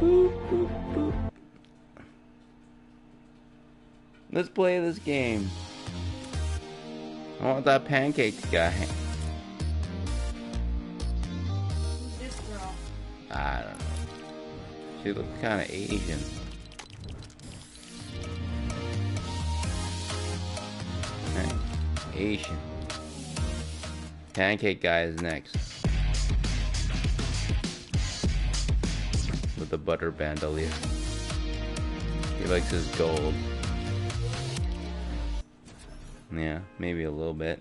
Boop, boop, boop. Let's play this game. I want that pancake guy. This girl. I don't know. She looks kind of Asian. Asian. Pancake guy is next. The butter bandolier. He likes his gold. Yeah, maybe a little bit.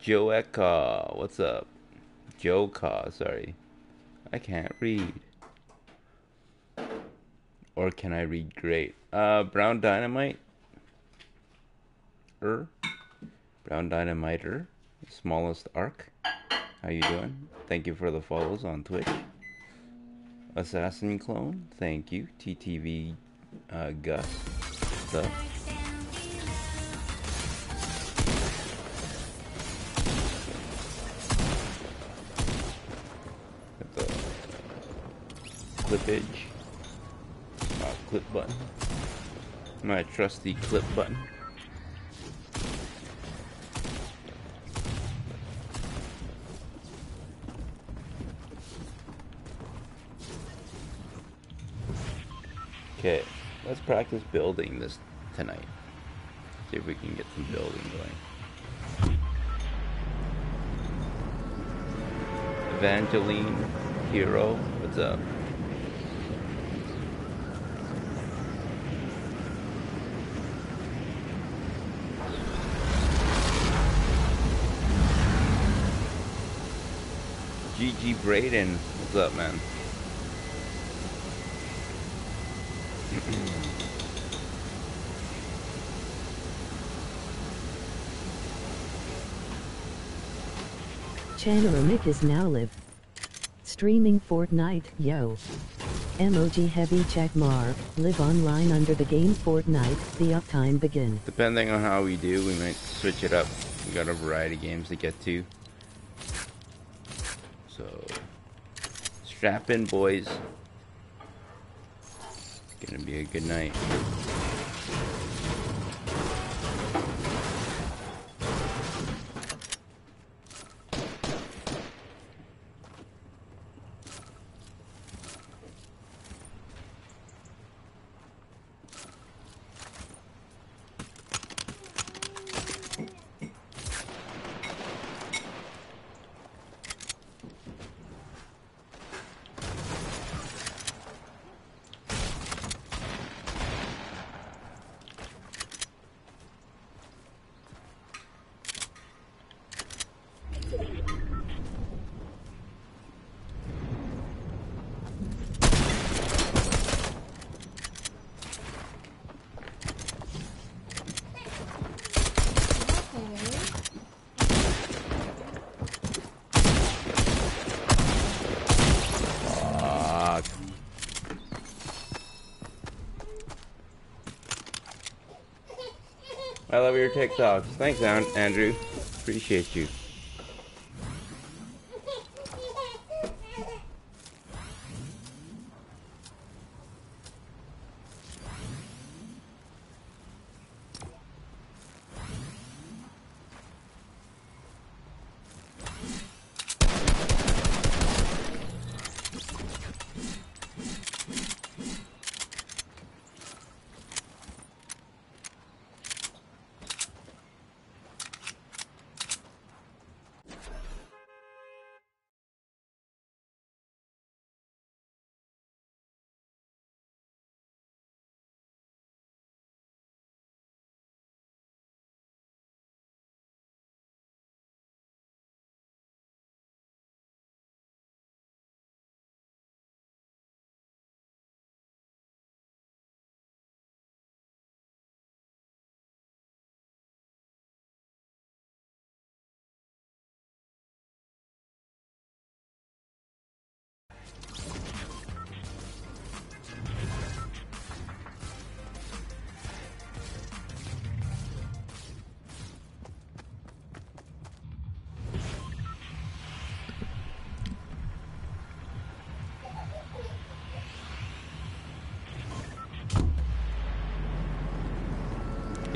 Joe Eka, what's up? Joe sorry. I can't read. Or can I read great? Uh, Brown Dynamite? Er? Brown Dynamiter? Smallest Arc? How you doing? Thank you for the follows on Twitch. Assassin Clone? Thank you. TTV uh, Gus. Got the clippage. Uh, clip button. My trusty clip button. Okay, let's practice building this tonight. See if we can get some building going. Evangeline Hero, what's up? GG Braden, what's up, man? Chanoramik is now live. Streaming Fortnite, yo. Emoji heavy check mark, live online under the game Fortnite, the uptime begin. Depending on how we do, we might switch it up. We got a variety of games to get to. So, strap in, boys. It's gonna be a good night. Fuck. I love your TikToks. Thanks, An- Andrew. Appreciate you.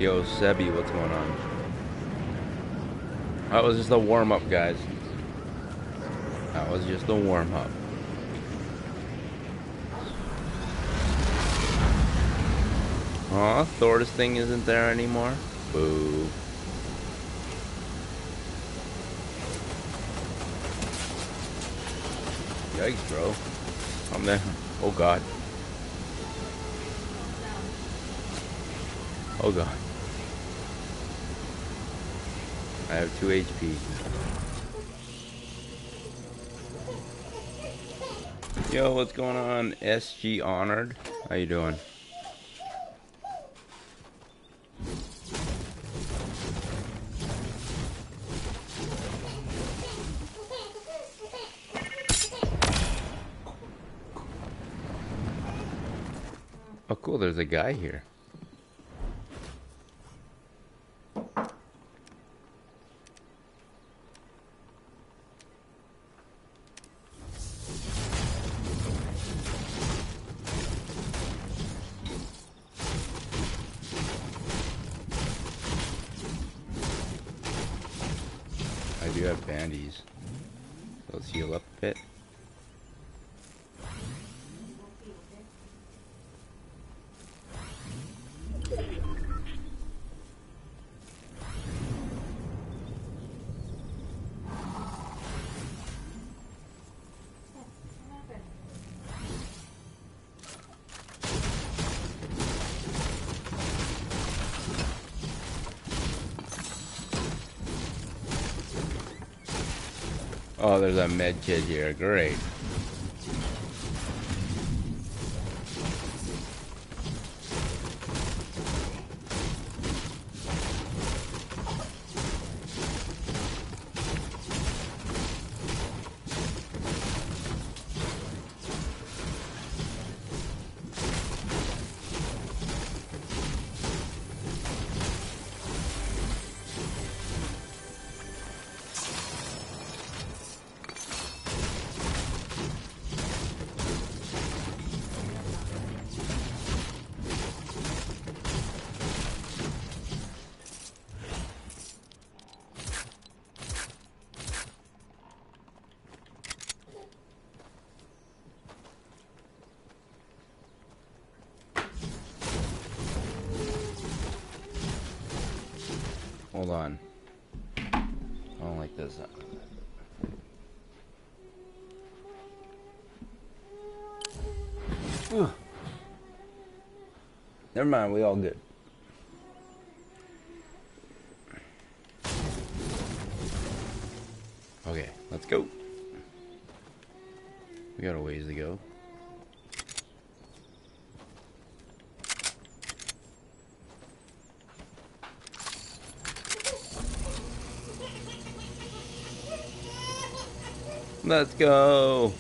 Yo, Sebi, what's going on? That was just a warm up, guys. That was just a warm up. Aw, Thor's thing isn't there anymore? Boo. Yikes, bro. I'm there. Oh god. Oh god. I have 2 HP. Yo, what's going on? SG Honored. How you doing? Oh cool, there's a guy here. There's a med kit here. Great. Never mind, we all good. Okay, let's go. We got a ways to go. Let's go.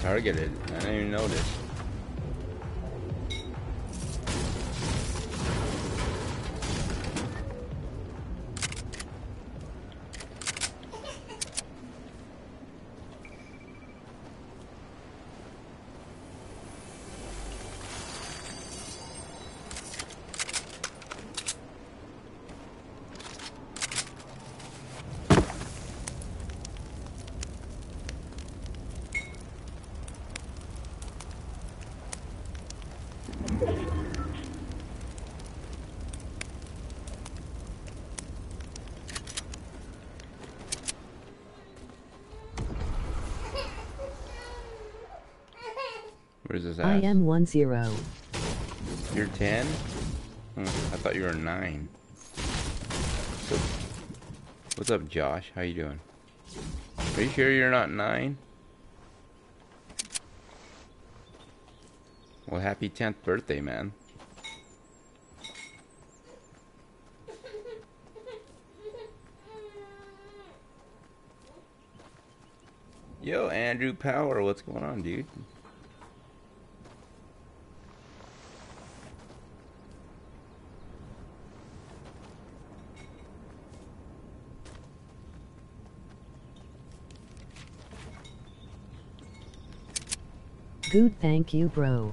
Targeted. I didn't even notice. Where's this at? I am one zero. You're 10? Hmm, I thought you were 9. So, what's up, Josh? How you doing? Are you sure you're not 9? Well, happy 10th birthday, man. Yo, Andrew Power, what's going on, dude? Good thank you bro.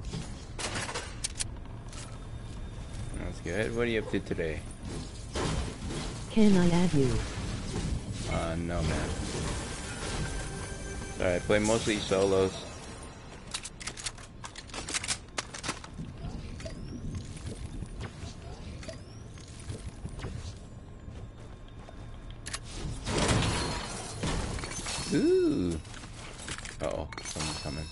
That's good. What are you up to today? Can I add you? Uh, no, man. Alright, play mostly solos. Ooh. Uh oh, someone's coming.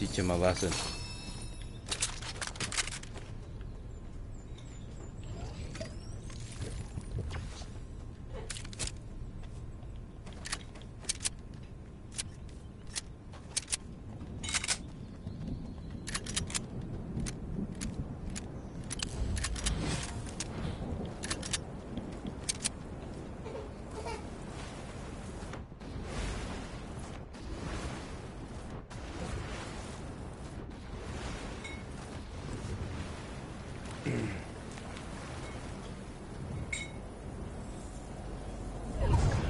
You must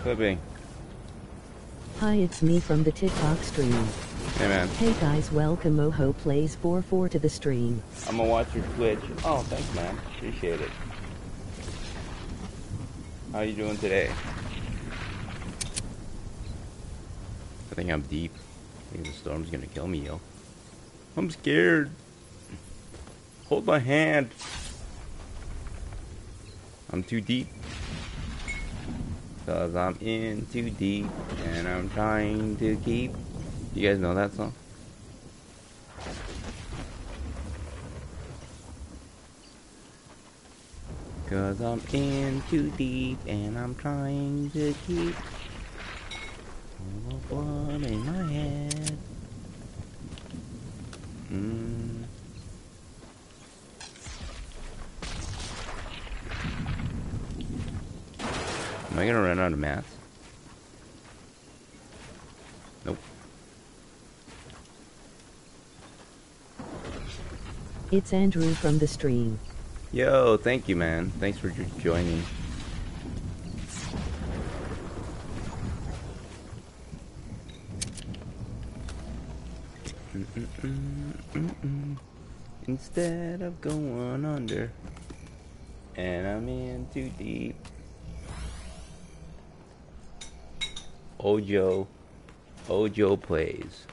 teach him. Clipping. Hi it's me from the TikTok stream. Hey man, Hey guys welcome Moho plays 4-4 to the stream. I'm gonna watch your Twitch. Oh, thanks man. Appreciate it. How you doing today? I think I'm deep. I think the storm's gonna kill me, yo. I'm scared. Hold my hand. I'm too deep. Cause I'm in too deep and I'm trying to keep. You guys know that song? Cause I'm in too deep and I'm trying to keep all the blood in my head. Mm. Am I gonna run out of math? Nope. It's Andrew from the stream. Yo, thank you, man. Thanks for joining. Instead of going under, and I'm in too deep. Ojo, Ojo plays.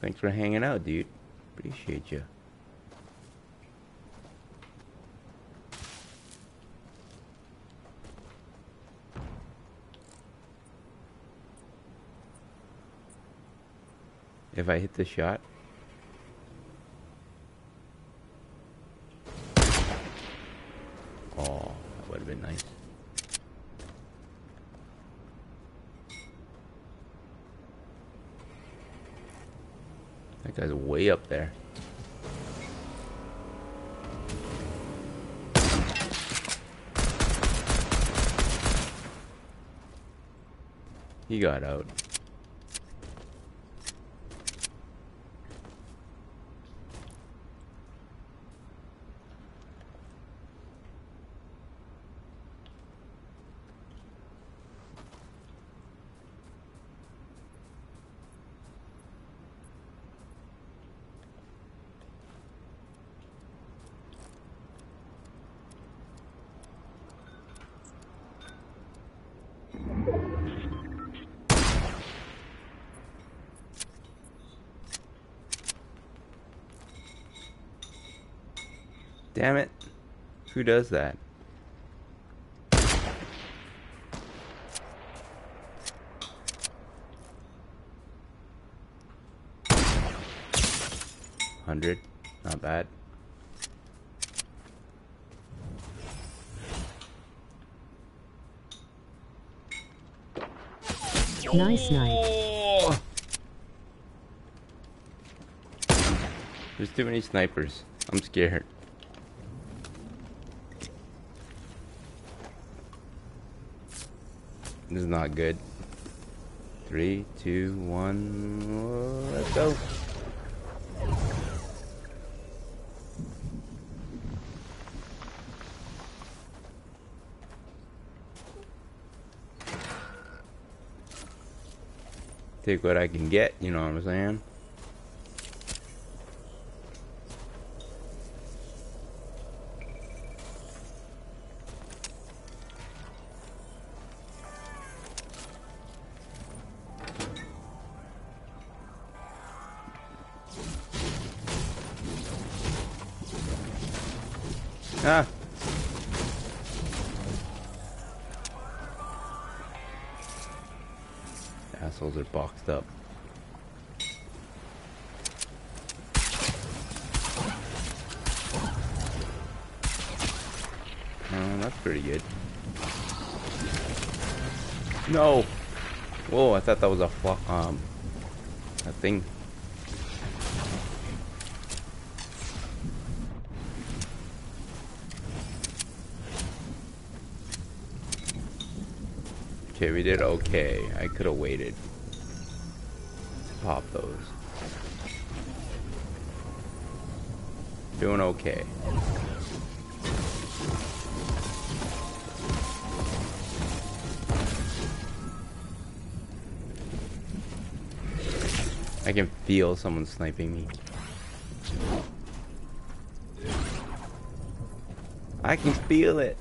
Thanks for hanging out, dude. Appreciate you. If I hit the shot. Oh, that would have been nice. That guy's way up there. He got out. Damn it. Who does that? Hundred, not bad. Nice night. Oh! There's too many snipers. I'm scared. This is not good. Three, two, one, let's go. Take what I can get, you know what I'm saying? Okay, we did okay. I could have waited to pop those. Doing okay. I can feel someone sniping me. I can feel it.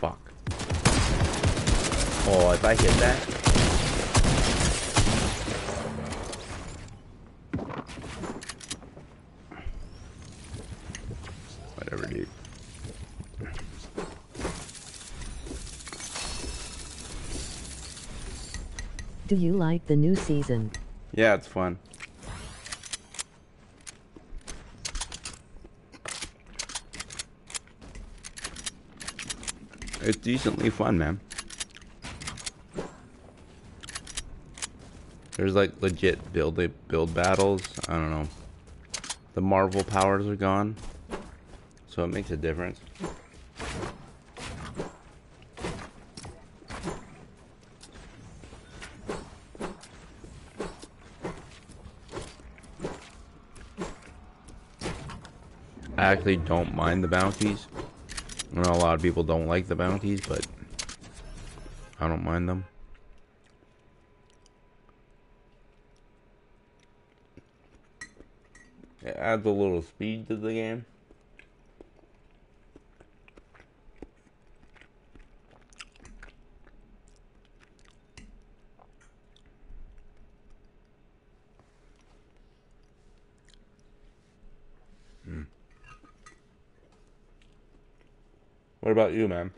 Fuck. Oh, if I hit that. Whatever, dude. Do you like the new season? Yeah, it's fun. It's decently fun, man. There's like legit build build battles. I don't know. The Marvel powers are gone, so it makes a difference. I actually don't mind the bounties. I know a lot of people don't like the bounties, but I don't mind them. Adds a little speed to the game. Hmm. What about you, man?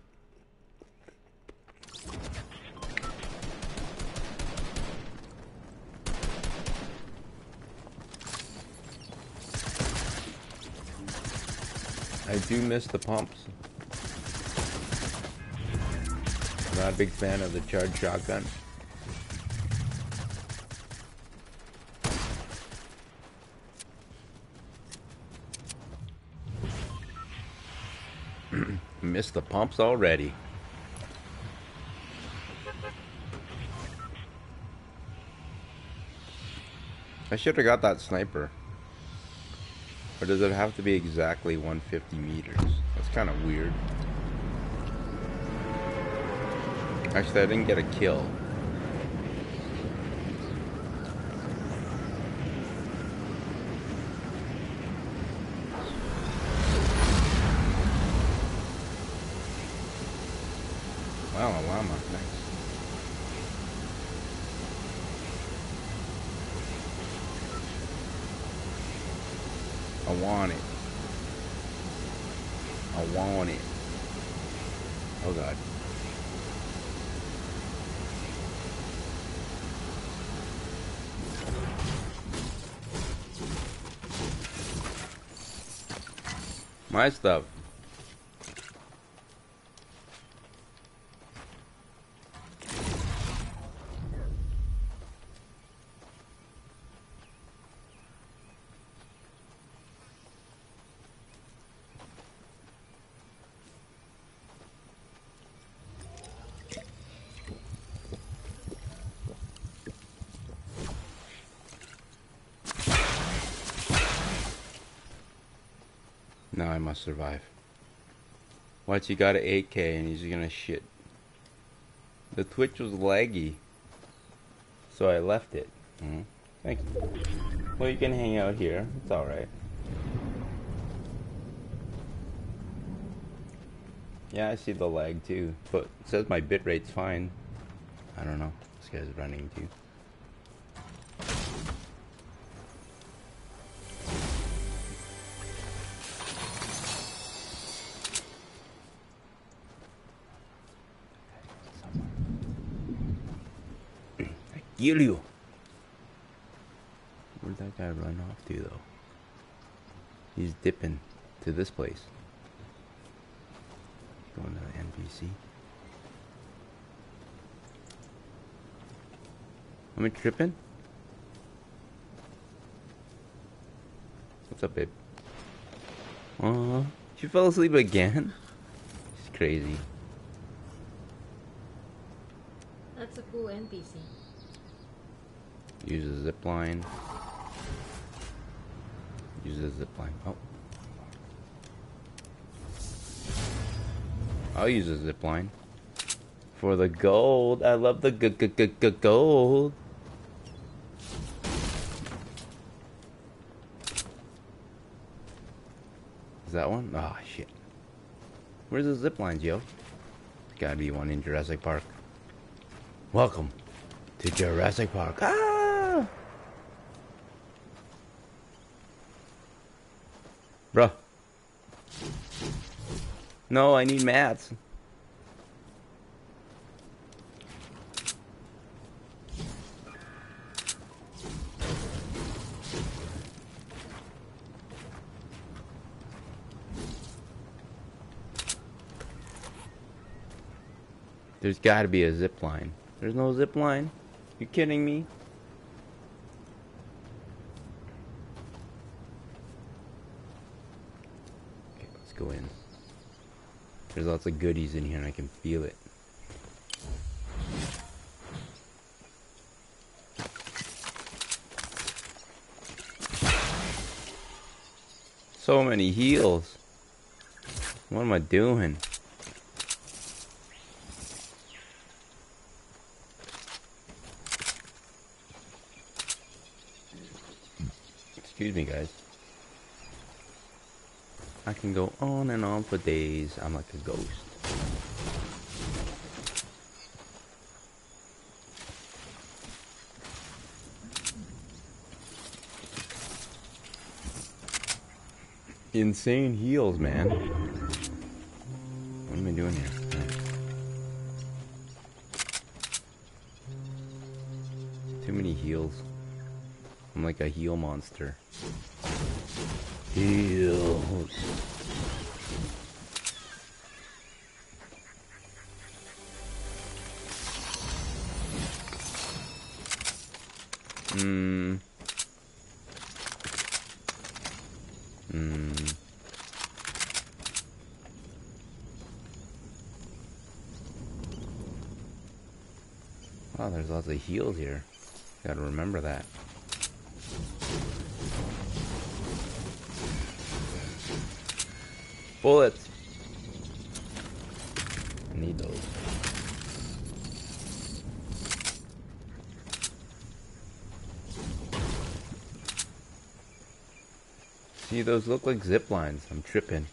Do miss the pumps. Not a big fan of the charged shotgun. Missed the pumps already. I should have got that sniper. Or does it have to be exactly 150 meters? That's kind of weird. Actually, I didn't get a kill. Wow, a llama. Nice. I want it. I want it. Oh god. My stuff. I survive. Once you got an 8k and he's gonna shit. The Twitch was laggy. So I left it. Mhm. Thank you. Well, you can hang out here. It's alright. Yeah, I see the lag too. But it says my bitrate's fine. I don't know. This guy's running too. I kill you. Where'd that guy run off to though? He's dipping to this place. Going to the NPC. Am I tripping? What's up, babe? Aw, she fell asleep again? She's crazy. That's a cool NPC. Use a zip line. Use a zip line. Oh. I'll use a zip line. For the gold. I love the gold. Is that one? Ah, shit. Where's the zip lines, yo? Gotta be one in Jurassic Park. Welcome to Jurassic Park. Ah! Bruh. No, I need mats. There's gotta be a zip line. There's no zip line? You kidding me? Okay, let's go in. There's lots of goodies in here and I can feel it. So many heals. What am I doing? Excuse me, guys. I can go on and on for days. I'm like a ghost. Insane heals, man. What am I doing here? Too many heals. I'm like a heal monster. Heals. Hmm. Hmm. Wow, there's lots of heals here. Gotta remember that. Bullets. Need those. See, those look like zip lines. I'm tripping.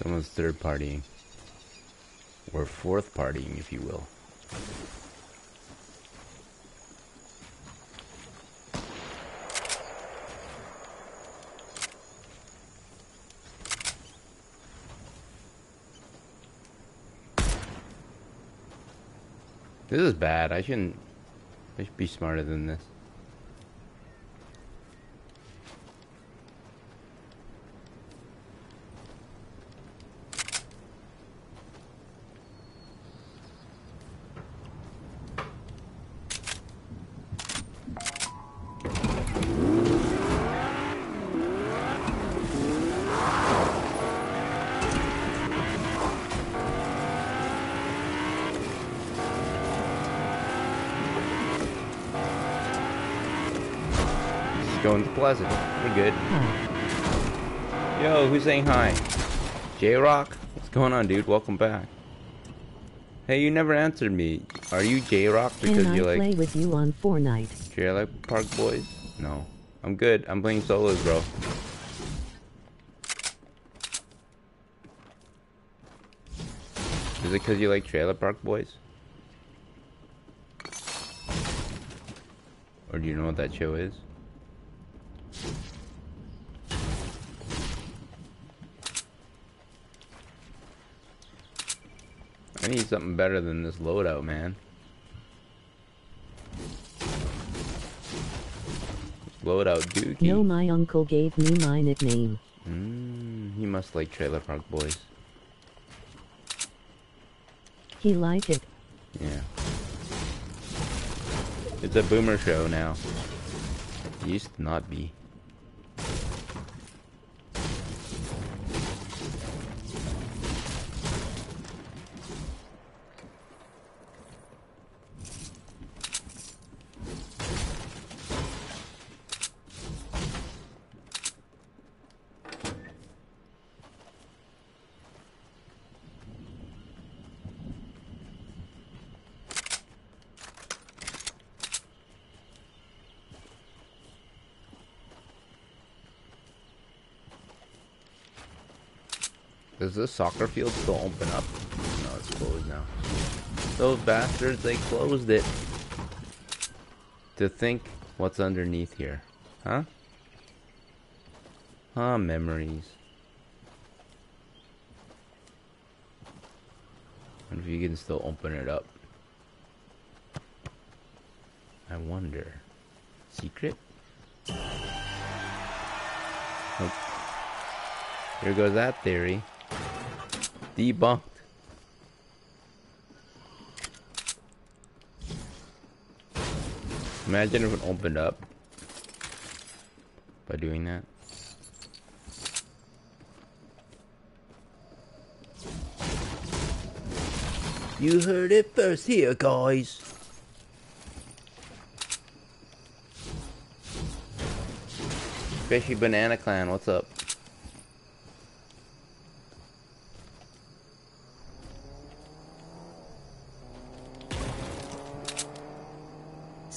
Someone's third partying. Or fourth partying, if you will. This is bad. I shouldn't. I should be smarter than this. This is going Pleasant. We're good. Hi. Yo, who's saying hi? J Rock? What's going on, dude? Welcome back. Hey, you never answered me. Are you J Rock because Can I you like play with you on Fortnite? Trailer Park Boys? No. I'm good. I'm playing solos, bro. Is it because you like Trailer Park Boys? Or do you know what that show is? Something better than this loadout, man. Loadout Dookie. No, my uncle gave me my nickname. Mm, he must like Trailer Park Boys. He like it. Yeah. It's a boomer show now. It used to not be. Does this soccer field still open up? No, it's closed now. Those bastards, they closed it. To think what's underneath here. Huh? Huh, memories. wonder if you can still open it up. I wonder. Secret? Nope. Here goes that theory. Debunked. Imagine if it opened up by doing that. You heard it first here, guys. Fishy Banana Clan, what's up?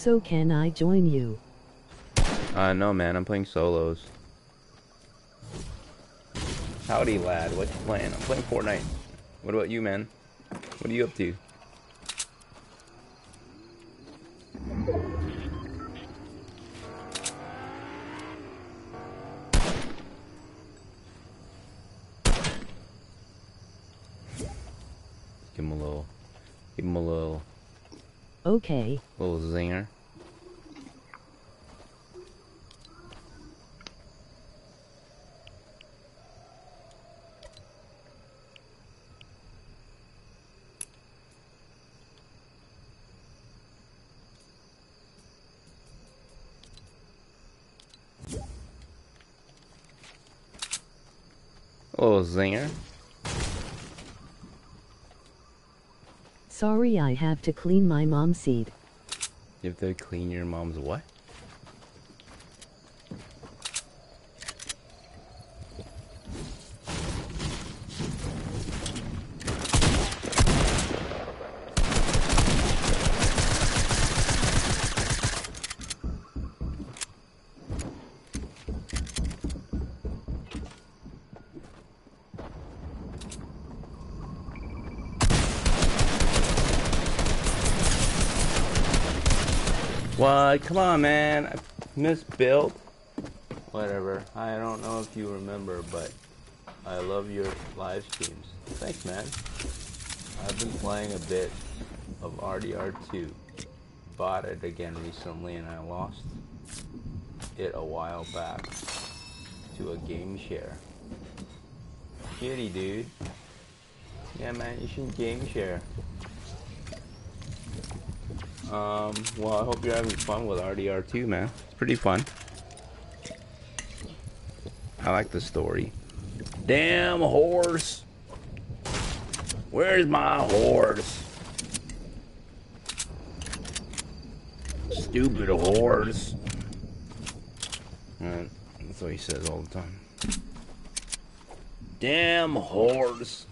So can I join you? Uh, no, man, I'm playing solos. Howdy, lad. What you playing? I'm playing Fortnite. What about you, man? What are you up to? Give him a little, give him a little, Okay. little zinger. Little zinger. Sorry I have to clean my mom's seat. You have to clean your mom's what? Come on, man. I misbuilt. Whatever. I don't know if you remember, but I love your live streams. Thanks, man. I've been playing a bit of RDR2. Bought it again recently and I lost it a while back to a game share. Shitty, dude. Yeah, man, you should game share. Um, well, I hope you're having fun with RDR2, man. It's pretty fun. I like the story. Damn horse! Where's my horse? Stupid horse. That's what he says all the time. Damn horse.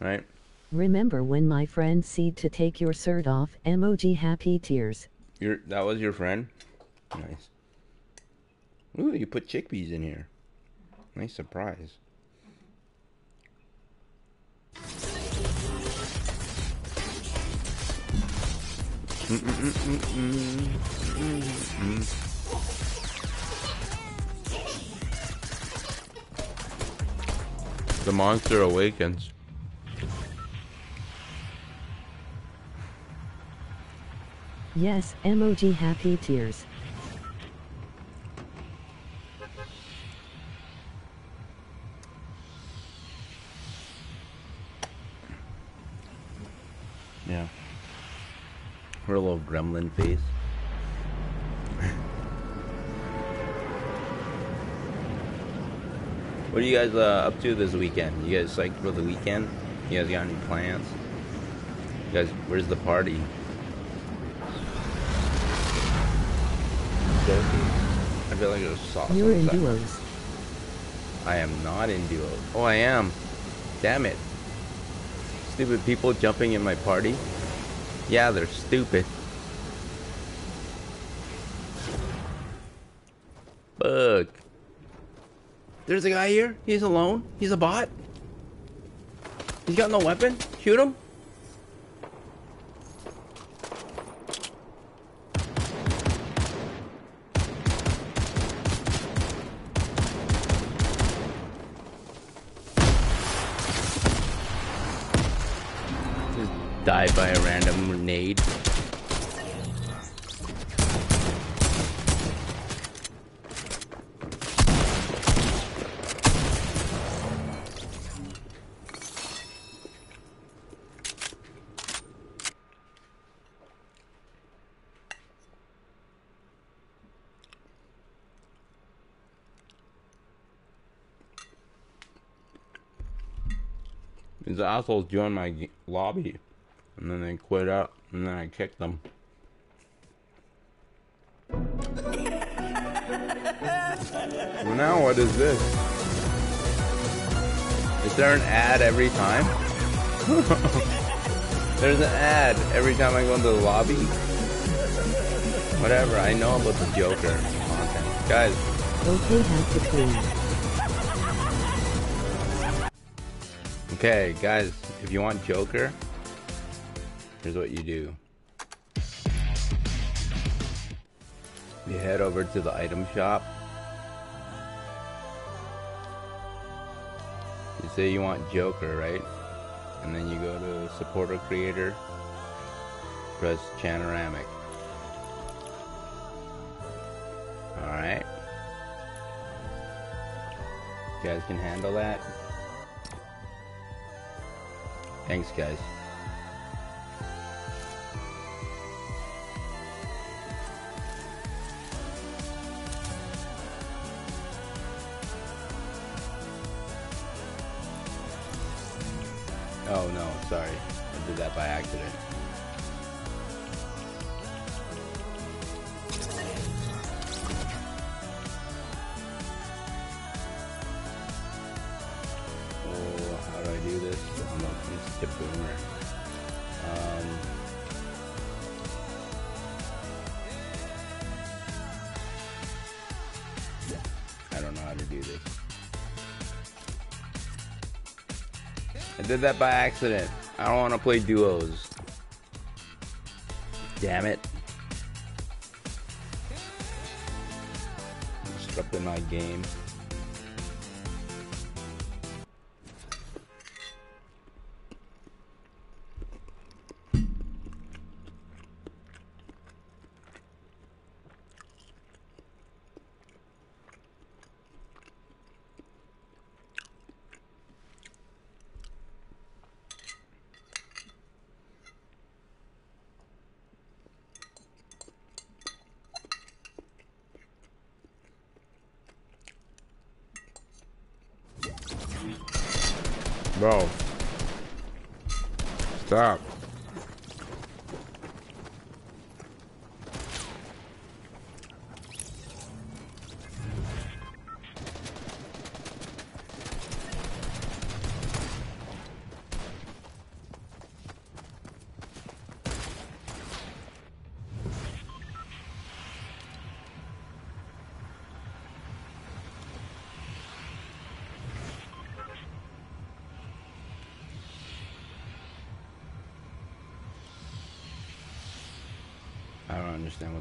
Right? Remember when my friend said to take your shirt off? Emoji happy tears. Your that was your friend? Nice. Ooh, you put chickpeas in here. Nice surprise. Mm, mm, mm, The monster awakens. Yes, emoji happy tears. Yeah. Her little gremlin face. What are you guys uh, up to this weekend? You guys psyched for the weekend? You guys got any plans? You guys, where's the party? I feel like it was soft. You're in duos. I am not in duo. Oh, I am. Damn it. Stupid people jumping in my party. Yeah, they're stupid. There's a guy here. He's alone. He's a bot. He's got no weapon. Shoot him. Just died by a random grenade. These assholes joined my lobby, and then they quit out, and then I kicked them. Well, now what is this? Is there an ad every time? There's an ad every time I go into the lobby. Whatever, I know about the Joker content. Guys, Okay, have to Okay, guys, if you want Joker, here's what you do. You head over to the item shop. You say you want Joker, right? And then you go to supporter creator, press Chanoramik. Alright. You guys can handle that? Thanks, guys. That by accident. I don't want to play duos. Damn it. Disrupting my game.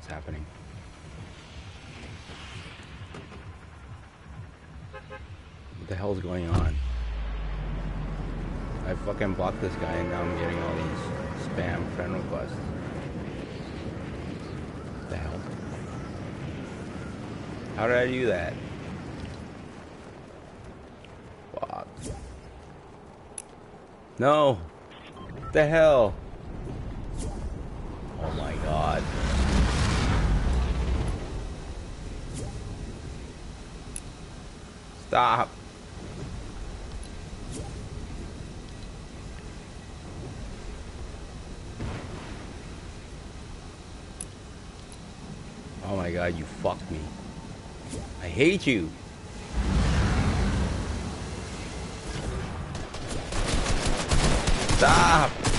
What's happening. What the hell's going on? I fucking blocked this guy and now I'm getting all these spam friend requests. What the hell? How did I do that? Fuck. No! What the hell? Oh my god. Stop. Oh my god, you fucked me. I hate you. Stop.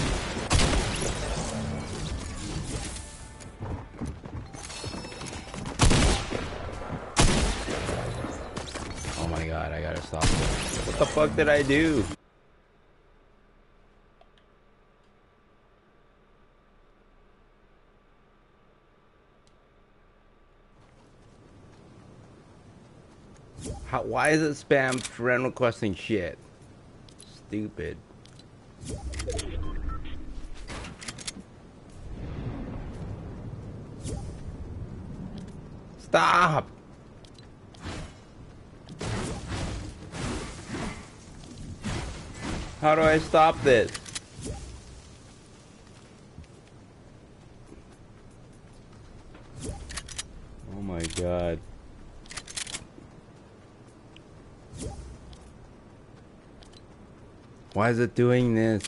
Stop. What the fuck did I do? How, why is it spam friend requesting shit? Stupid. Stop! How do I stop this? Oh my god. Why is it doing this?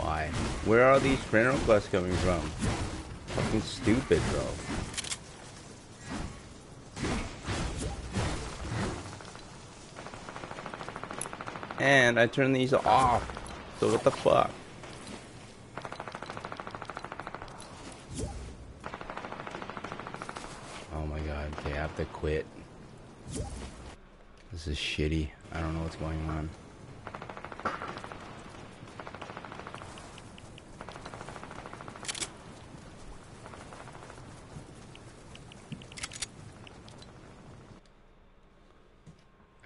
Why? Where are these friend requests coming from? Fucking stupid, bro. And I turned these off. So what the fuck? Oh my god, I have to quit. This is shitty. I don't know what's going on.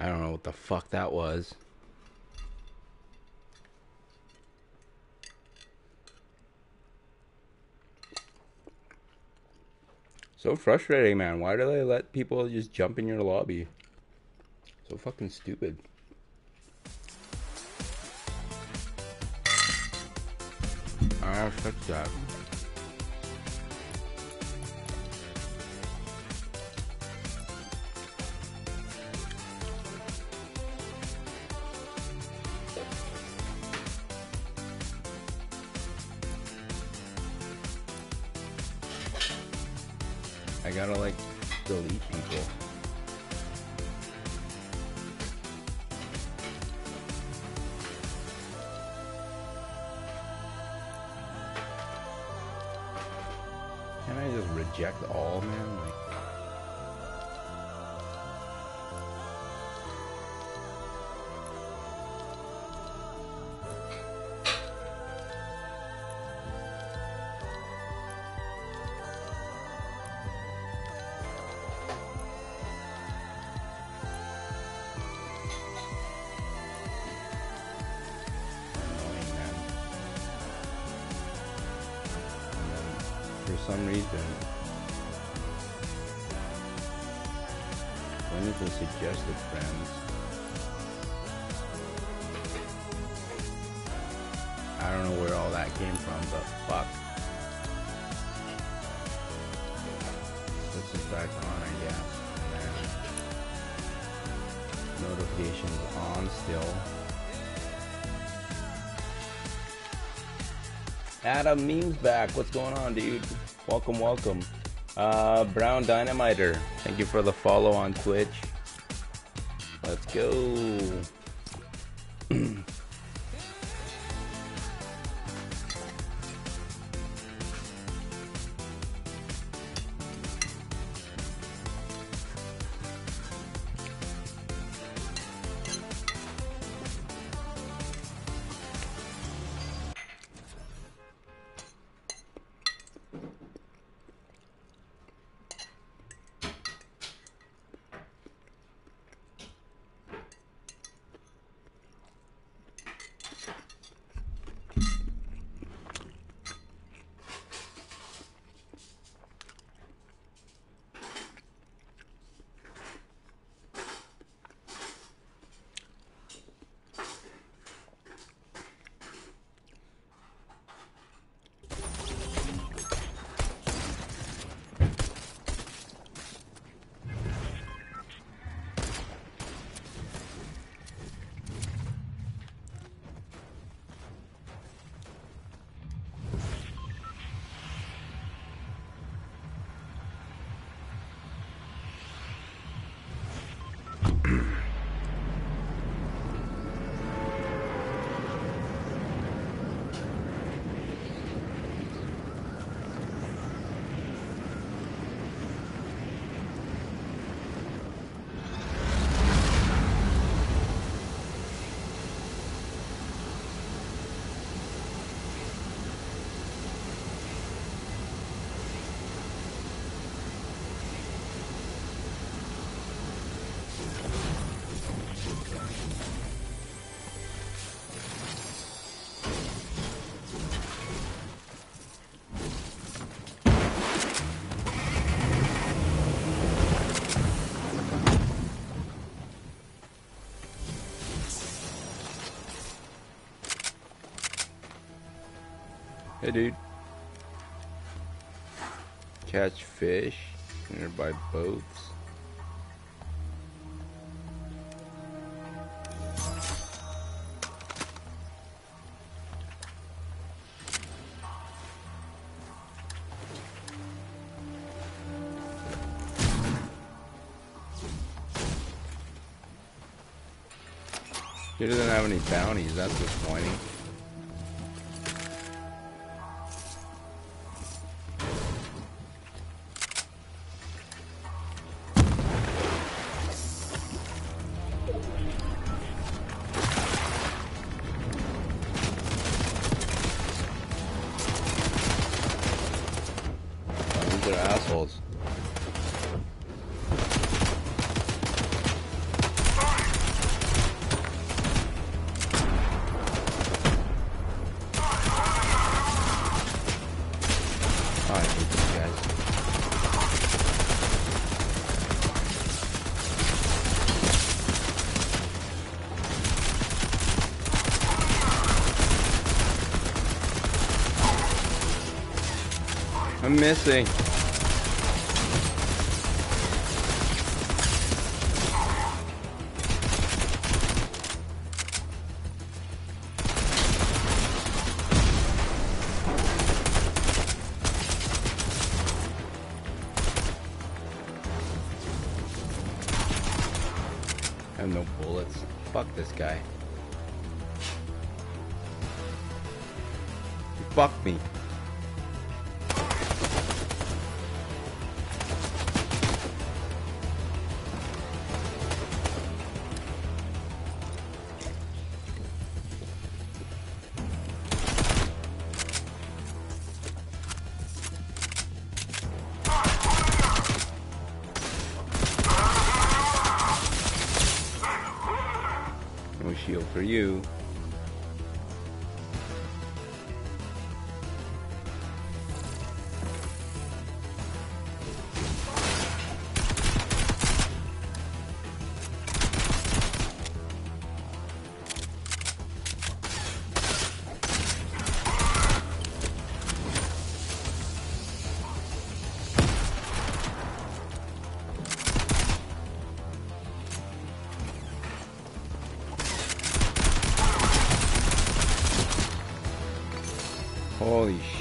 I don't know what the fuck that was. So frustrating, man. Why do they let people just jump in your lobby? So fucking stupid. Ah, fuck that. Adam memes back. What's going on, dude? Welcome, welcome. Uh, Brown Dynamiter. Thank you for the follow on Twitch. Let's go. Hey, dude. Catch fish nearby boats. He doesn't have any bounties, that's disappointing. Missing.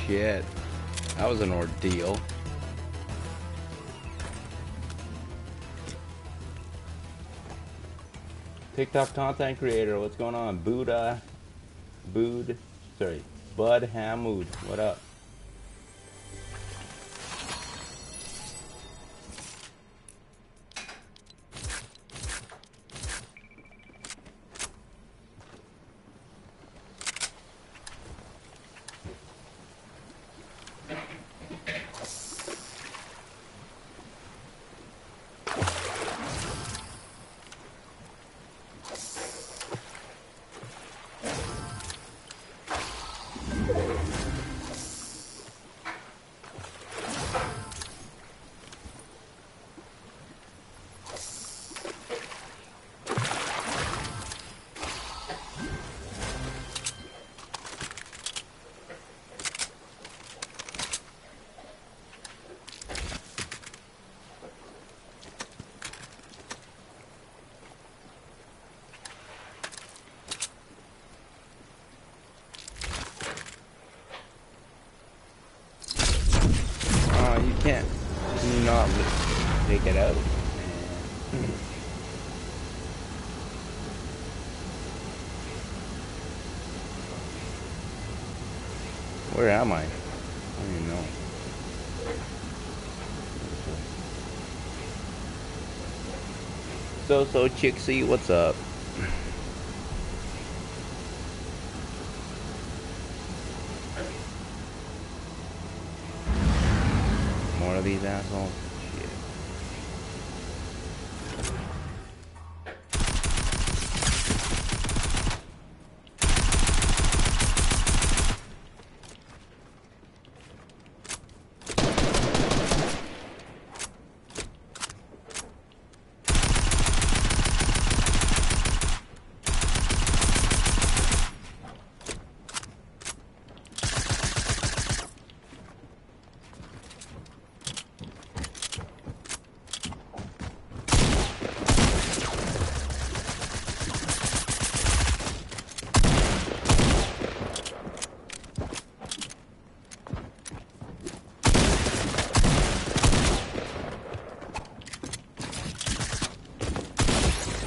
Shit. That was an ordeal. TikTok content creator, what's going on? Buddha, Bood, sorry, Bud Hamoud, what up? So so Chixie, what's up? More of these assholes? Shit.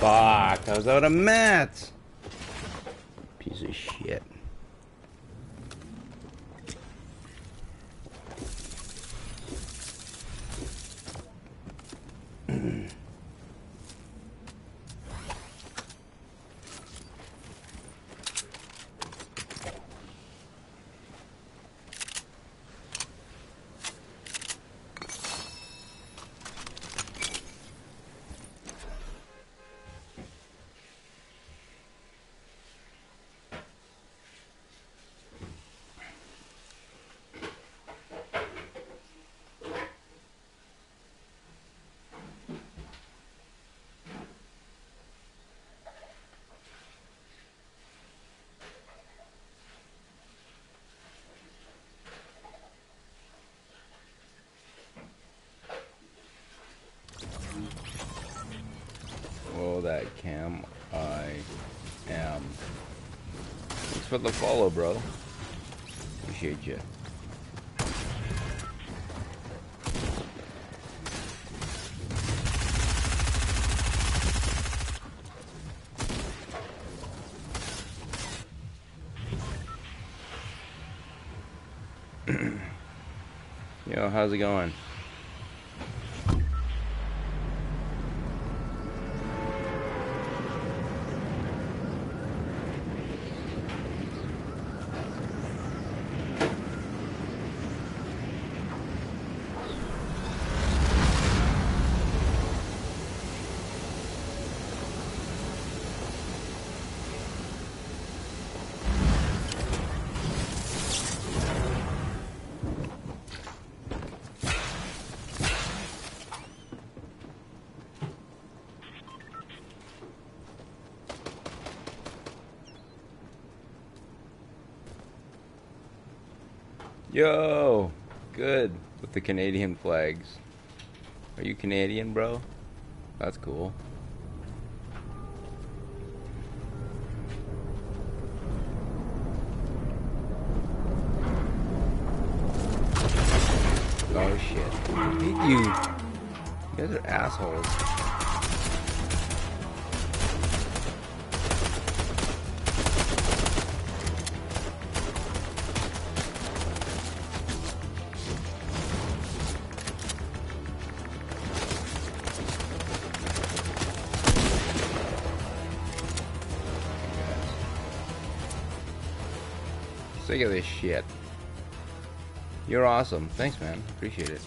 Fuck, I was out of mats. Piece of shit. Oh, that cam. I am. Thanks for the follow, bro. Appreciate you. Yo, how's it going? Yo, good with the Canadian flags. Are you Canadian, bro? That's cool. Oh shit. You. You guys are assholes. You're awesome. Thanks, man. Appreciate it.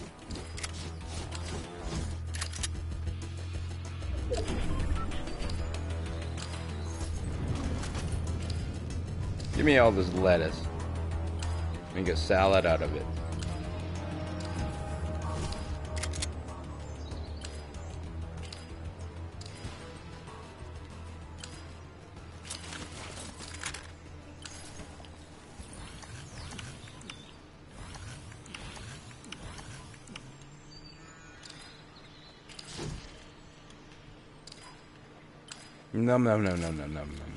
Give me all this lettuce. Make a salad out of it. Num num num num num num num num.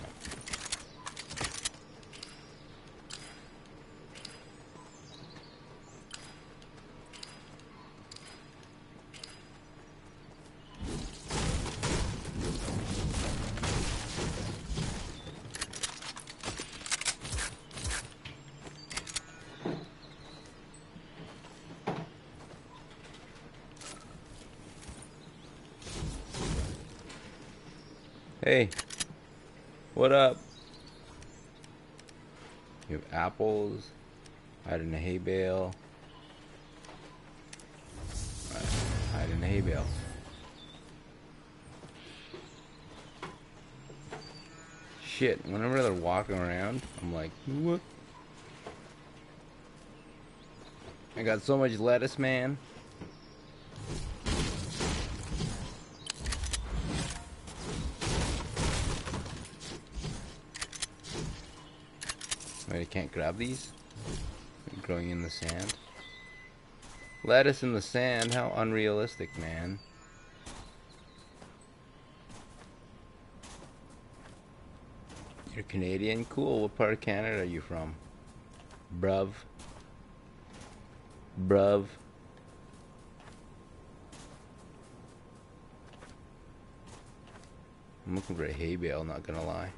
Hey, what up? You have apples, hide in a hay bale. Right, Hide in a hay bale. Shit, whenever they're walking around, I'm like, what? I got so much lettuce, man. Wait, I can't grab these? They're growing in the sand? Lettuce in the sand? How unrealistic, man. You're Canadian? Cool. What part of Canada are you from? Bruv. Bruv. I'm looking for a hay bale, not gonna lie.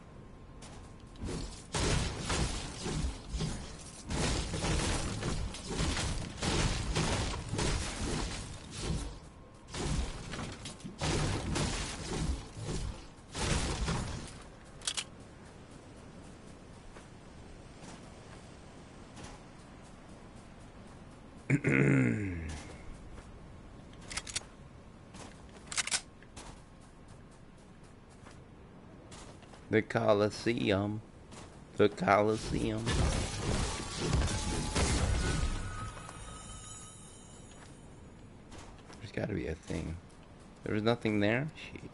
The Coliseum. The Coliseum. There's gotta be a thing. There was nothing there? Shit.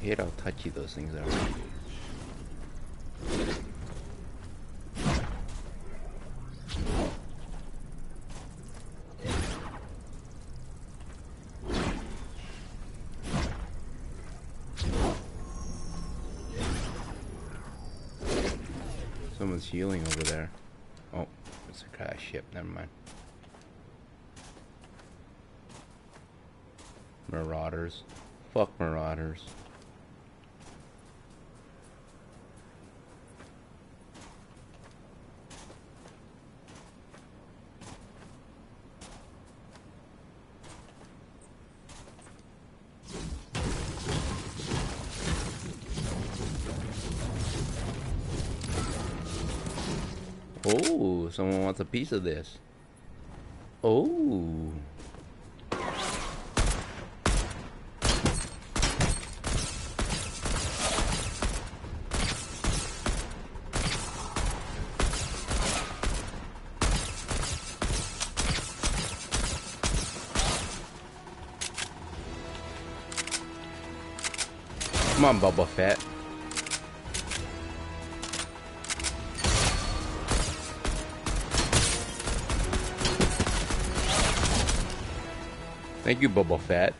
Hate how touchy those things are. Healing over there. Oh, it's a crash ship. Never mind. Marauders. Fuck marauders. wants a piece of this. Oh. Come on, Bubba Fett. Thank you, Boba Fett.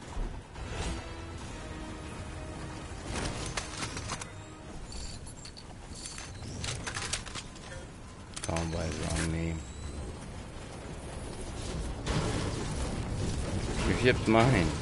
Call by his wrong name. Your ship's mine.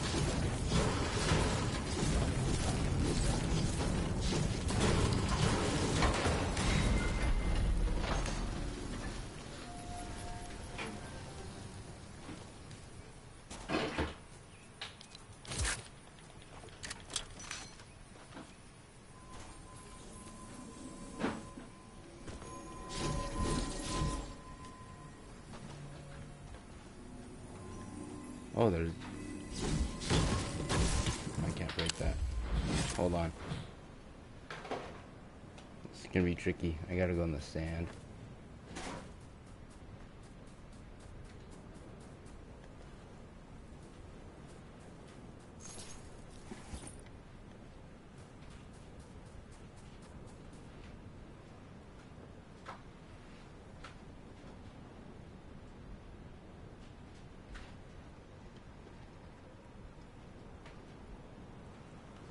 I gotta go in the sand.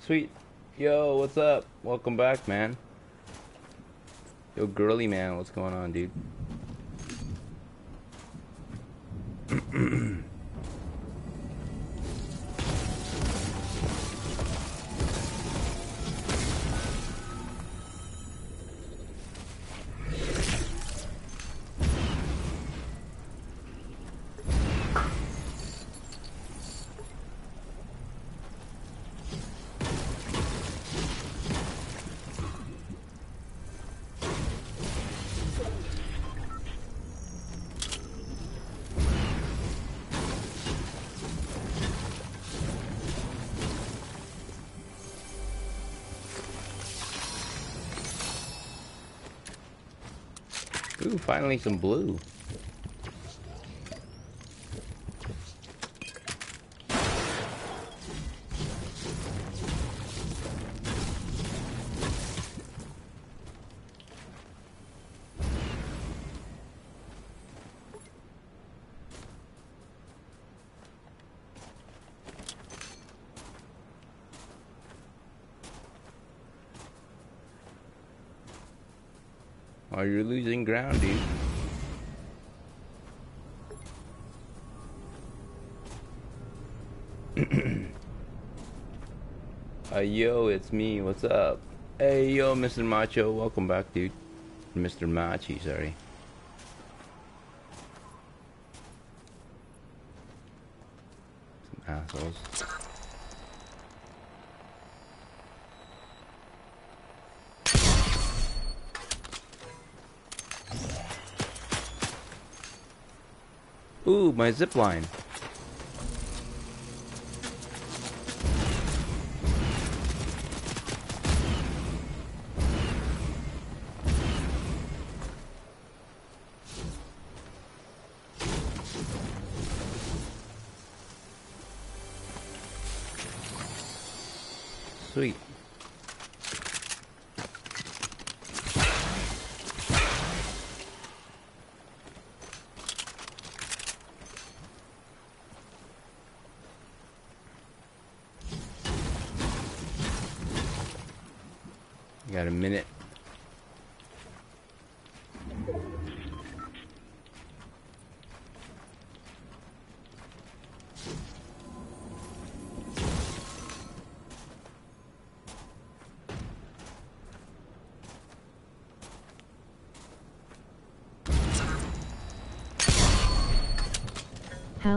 Sweet. Yo, what's up? Welcome back, man. Yo, girly man, what's going on, dude? Finally some blue. Oh, you're losing ground, dude. uh, yo, it's me. What's up? Hey, yo, Mr. Macho. Welcome back, dude. Mr. Machi, sorry. Some assholes. My zip line.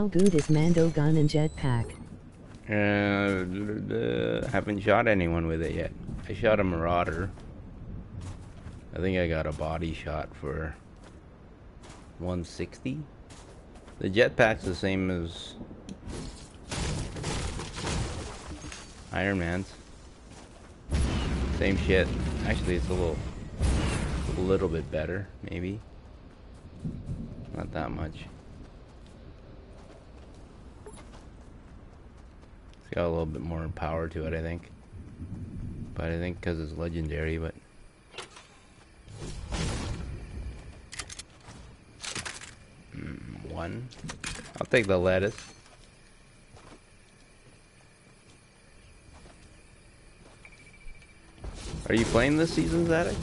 How good is Mando gun and jetpack? Uh, haven't shot anyone with it yet. I shot a Marauder. I think I got a body shot for 160. The jetpack's the same as Iron Man's. Same shit. Actually, it's a little, a little bit better, maybe. Not that much. It's got a little bit more power to it, I think. But I think because it's legendary, but. One. I'll take the lettuce. Are you playing this season's attic?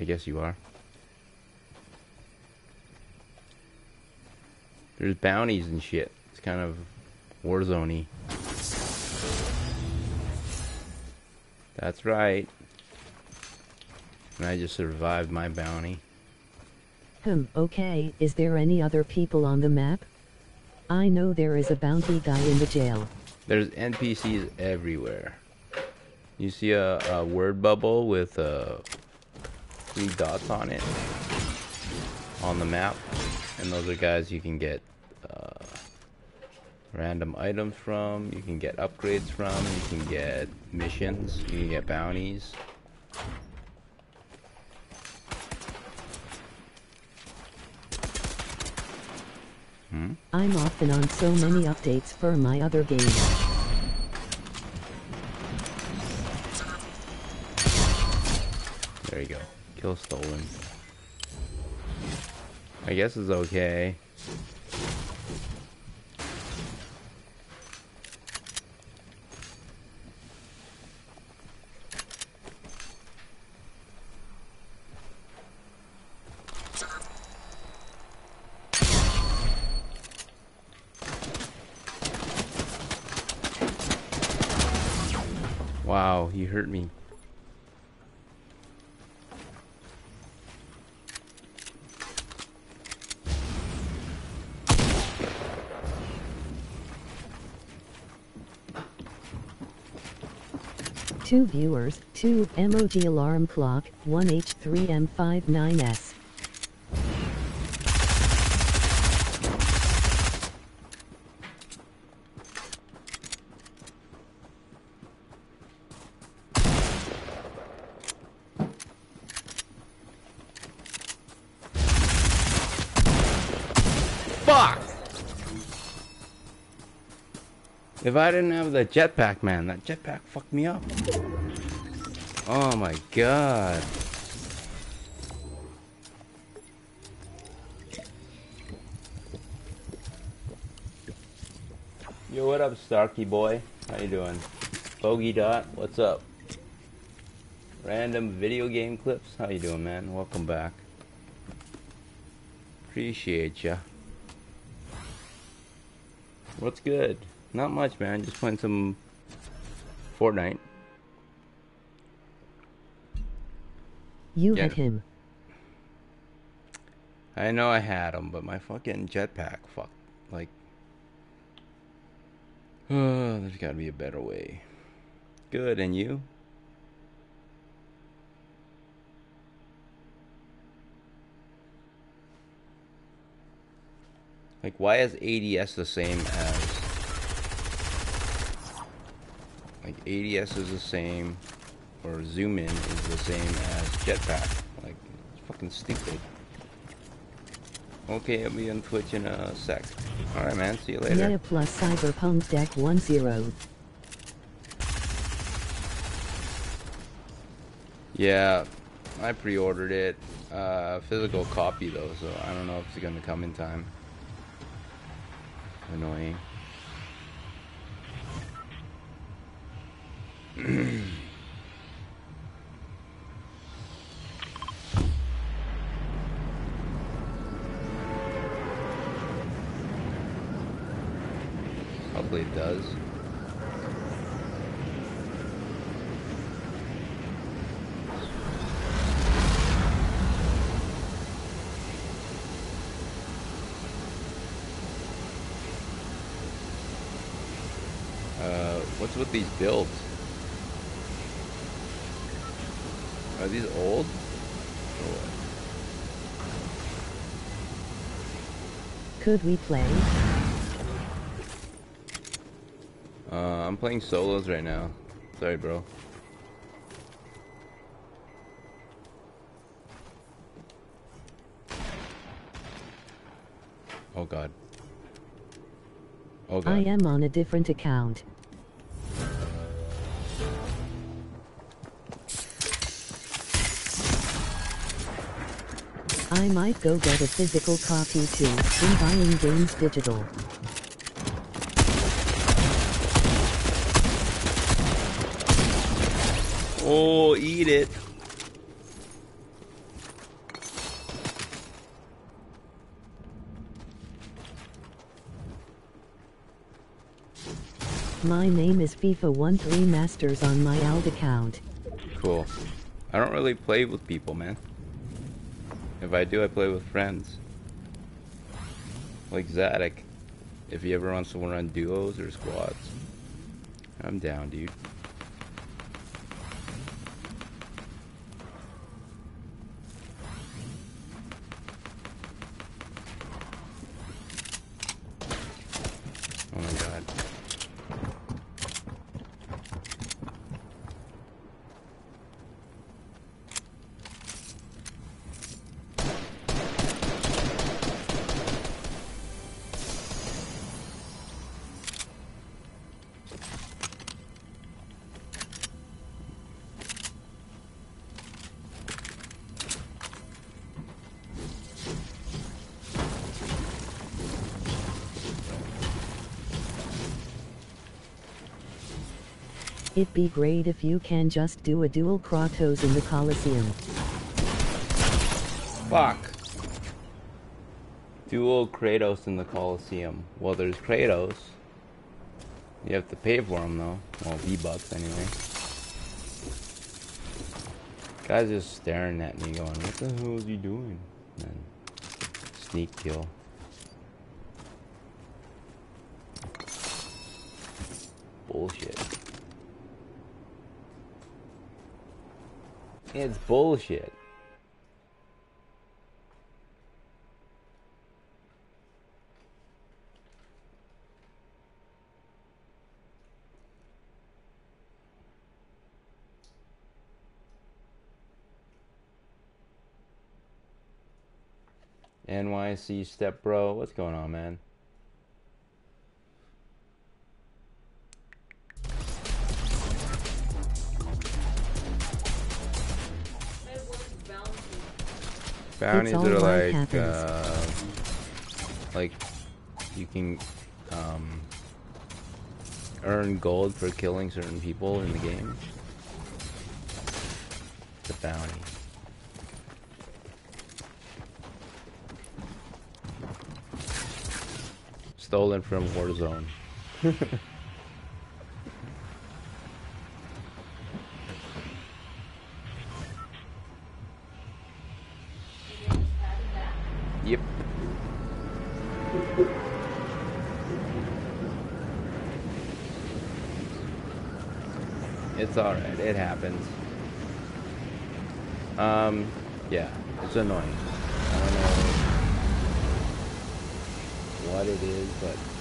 I guess you are. There's bounties and shit. It's kind of Warzone-y. That's right. And I just survived my bounty. Hmm, okay, is there any other people on the map? I know there is a bounty guy in the jail. There's NPCs everywhere. You see a, a word bubble with uh, three dots on it on the map, and those are guys you can get random items from, you can get upgrades from, you can get missions, you can get bounties. Hmm? I'm often on so many updates for my other games. There you go. Kill stolen. I guess it's okay. Wow, he hurt me. Two viewers, two emoji alarm clock, 1H3M59S. Fuck! If I didn't have the jetpack, man, that jetpack fucked me up. Oh my god. Yo, what up, Starkey boy? How you doing? Bogey Dot, what's up? Random video game clips, how you doing, man? Welcome back. Appreciate ya. What's good? Not much, man. Just playing some Fortnite. You Yeah. had him. I know I had him, but my fucking jetpack, fuck, like, oh, there's got to be a better way. Good, and you? Like, why is ADS the same as? Like, ADS is the same, or zoom in is the same as jetpack. Like, it's fucking stupid. Okay, I'll be on Twitch in a sec. Alright, man. See you later. Meta plus Cyberpunk Deck 10. Yeah, I pre-ordered it. Uh, physical copy though, so I don't know if it's gonna come in time. Annoying. Hopefully it does. Uh, what's with these builds? Are these old? Or what? Could we play? Uh, I'm playing solos right now. Sorry, bro. Oh god. Oh god. I am on a different account. I might go get a physical copy too, in buying games digital. Oh, eat it. My name is FIFA 13 Masters on my alt account. Cool. I don't really play with people, man. If I do, I play with friends. Like Zadok. If he ever wants to run duos or squads. I'm down, dude. It'd be great if you can just do a dual Kratos in the Coliseum. Fuck. Dual Kratos in the Coliseum. Well, there's Kratos. You have to pay for him though. Well, V-Bucks anyway. Guy's just staring at me going, what the hell is he doing? And sneak kill. Bullshit. It's bullshit. NYC step bro, what's going on, man? Bounties all are like, uh, like you can um, earn gold for killing certain people in the game. It's a bounty. Stolen from Warzone. it happens. Um, yeah, it's annoying. I don't know what it is, but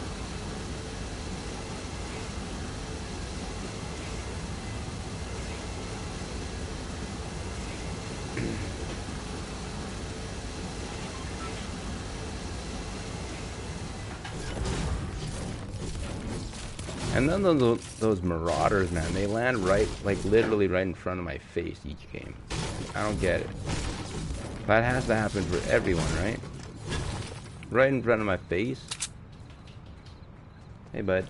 Then those those marauders, man, they land right, like literally right in front of my face each game. I don't get it. That has to happen for everyone, right? Right in front of my face. Hey, bud.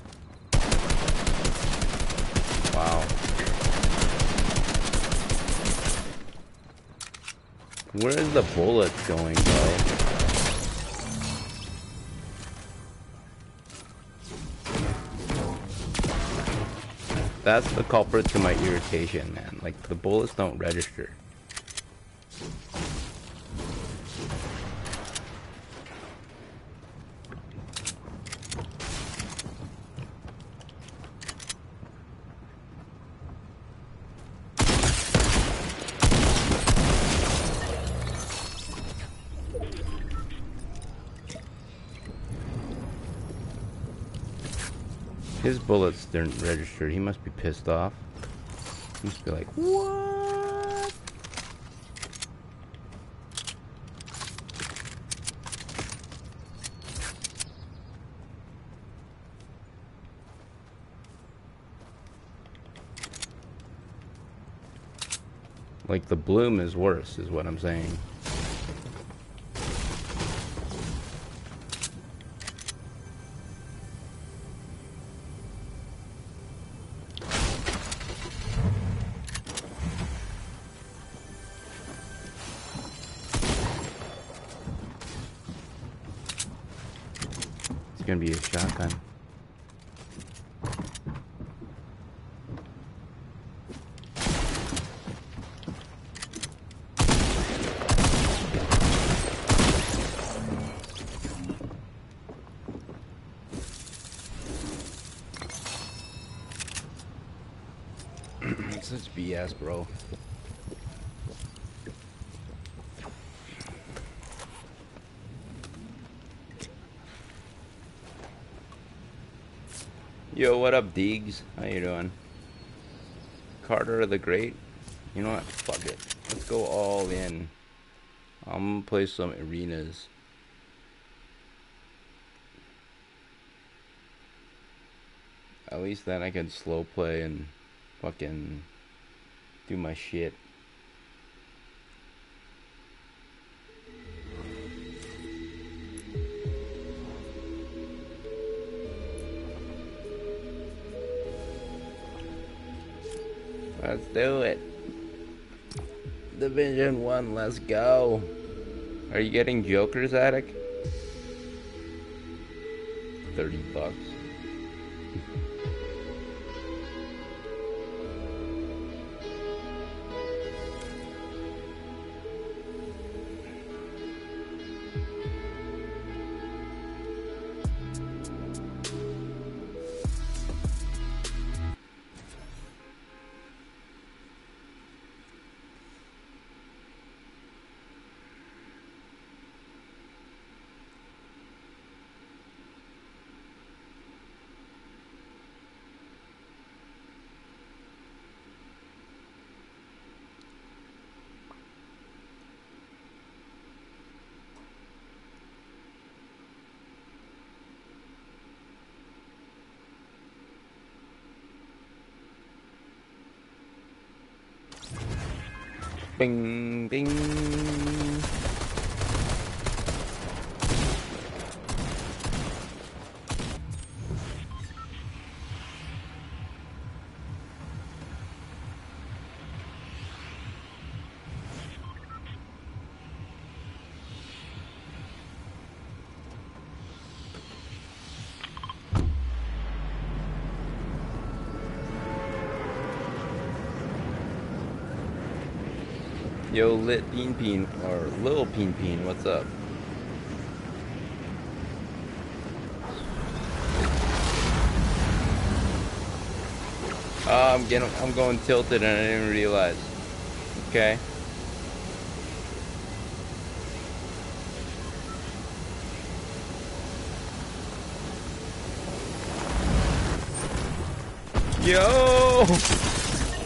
Wow. Where's the bullets going, bro? That's the culprit to my irritation, man. Like, the bullets don't register. his bullets didn't register. He must be pissed off. He must be like, what? Like the bloom is worse, is what I'm saying. Gonna be a shotgun. Yo, what up, Deegs? How you doing? Carter the Great? You know what? Fuck it. Let's go all in. I'm gonna play some arenas. At least then I can slow play and fucking do my shit. Do it. Division 1, let's go. Are you getting Joker's Attic? 30 bucks. Bing, bing. Yo, Lit Peen Peen, or Lil Peen Peen, what's up? Oh, I'm getting, I'm going tilted and I didn't realize. Okay. Yo!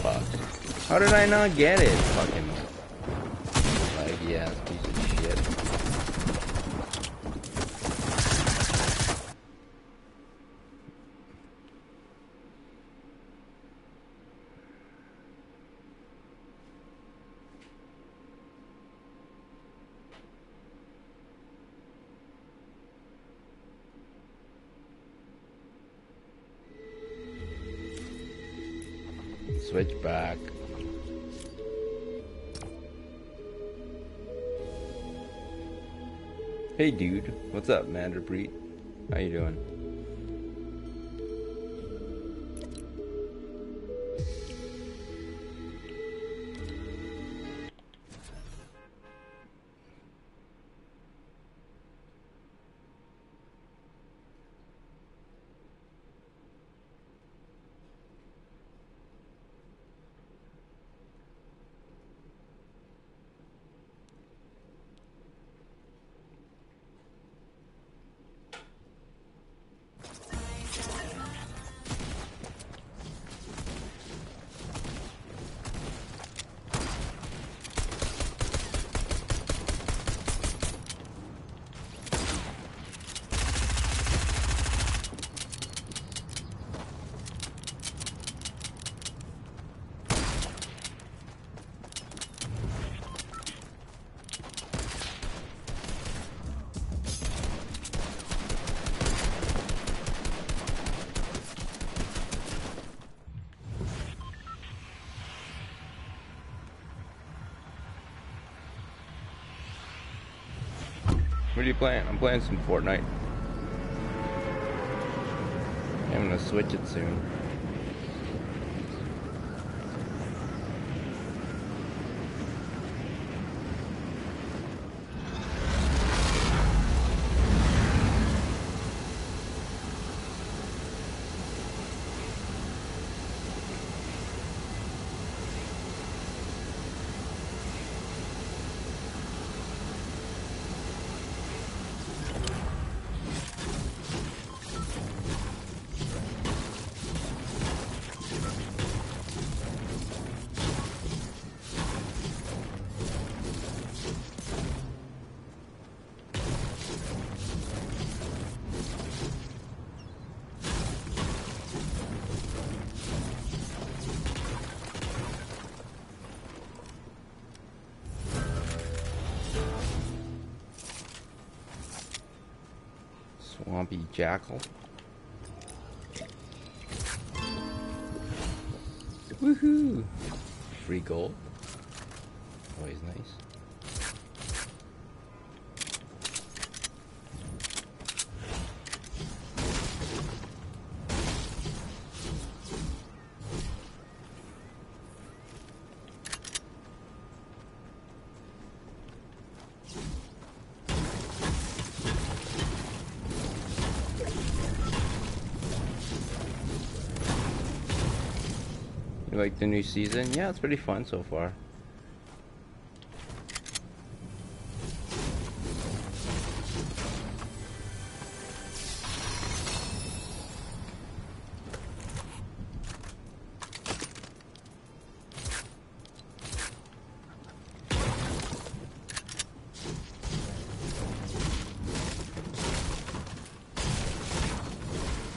Fuck. How did I not get it? Fucking what's up, Manderbreed? How you doing? What are you playing? I'm playing some Fortnite. I'm gonna switch it soon. Jackal. Woohoo! Free gold. The new season? Yeah, it's pretty fun so far.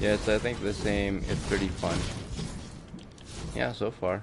Yeah, it's I think the same. It's pretty fun. Yeah, so far.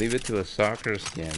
Leave it to a soccer skin.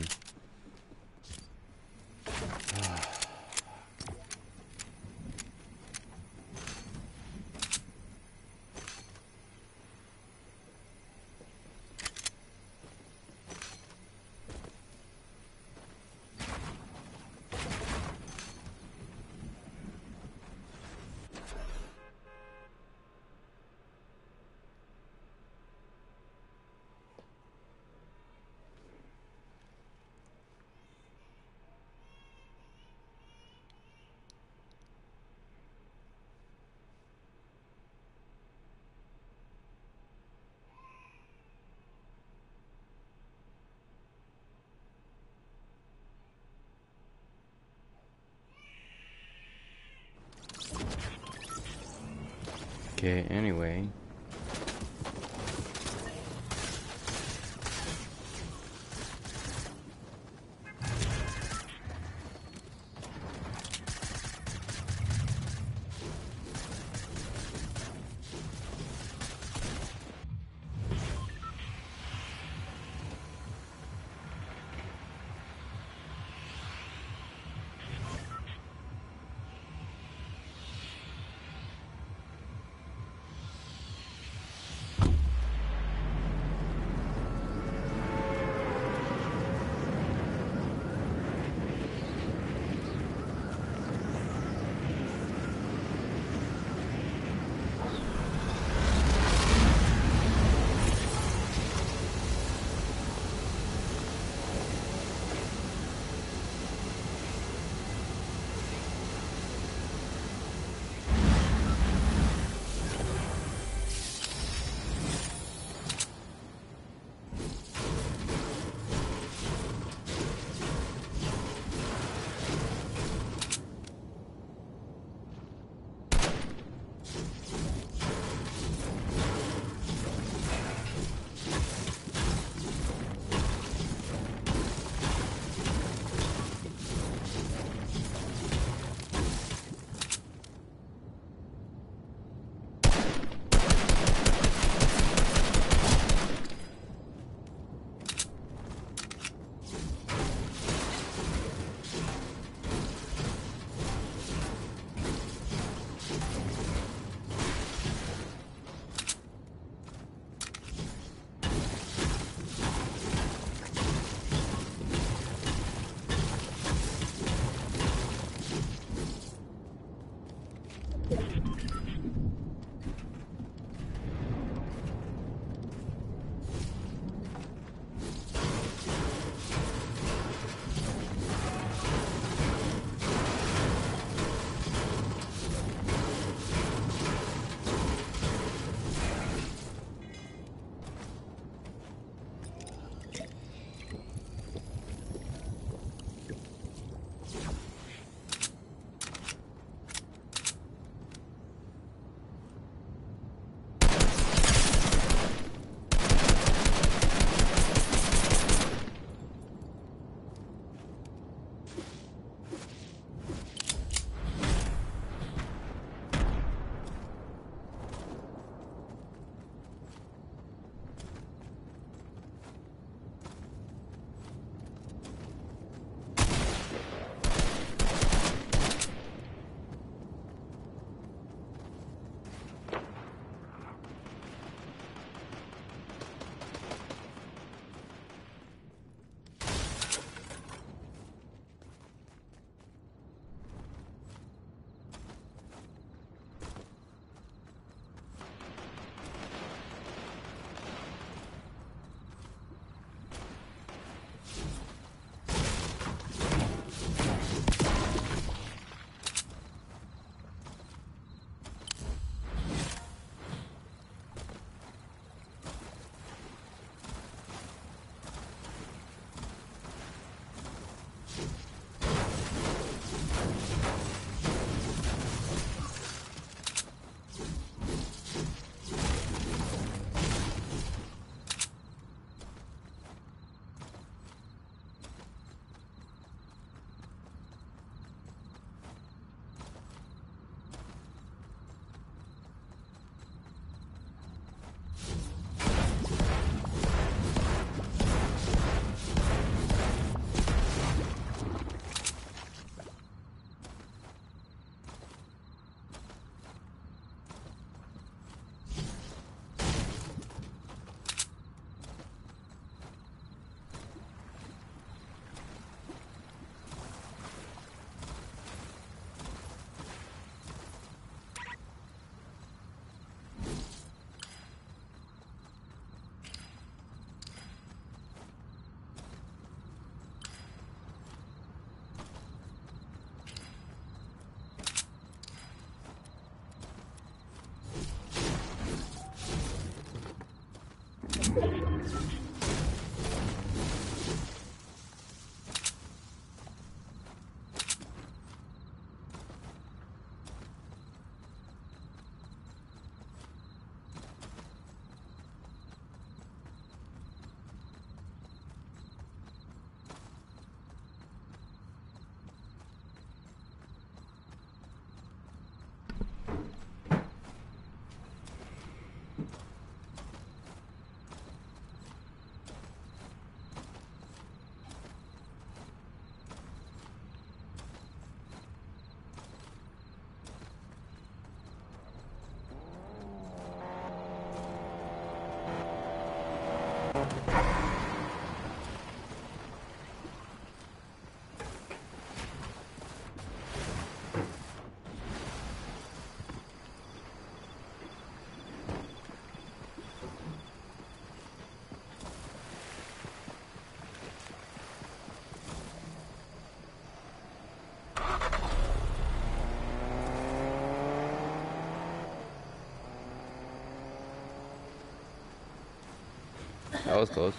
Was close.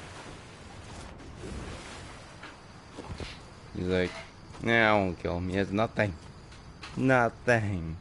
He's like, nah, I won't kill him. He has nothing. Nothing.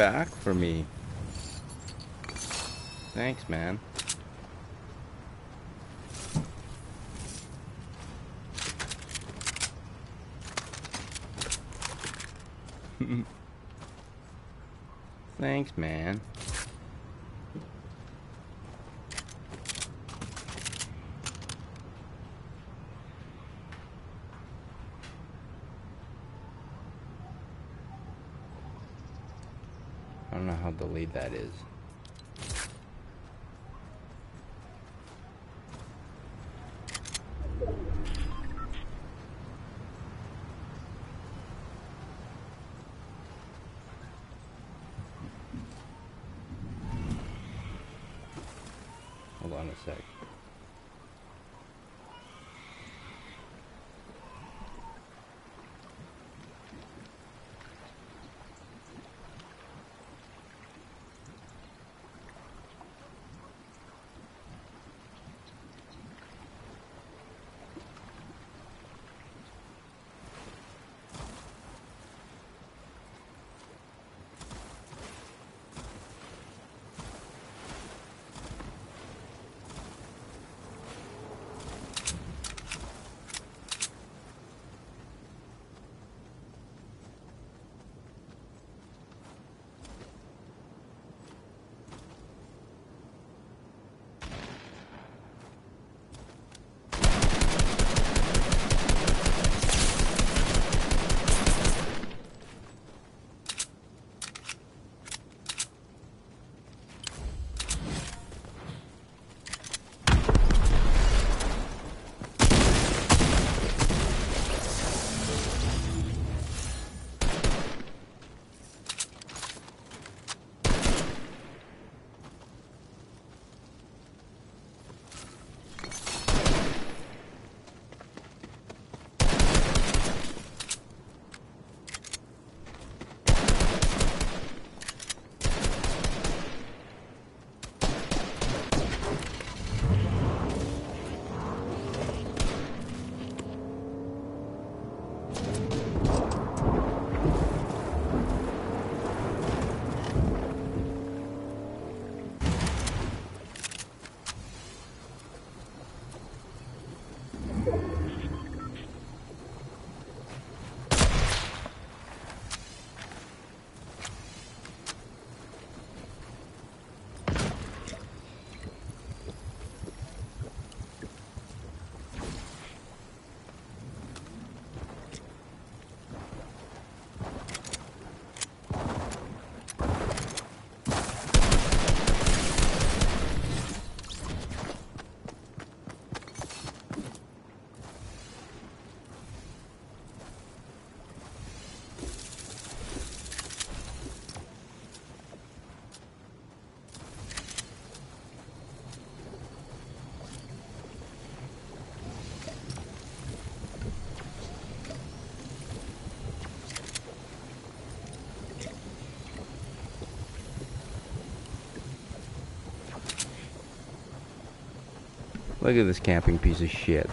Back Look at this camping piece of shit.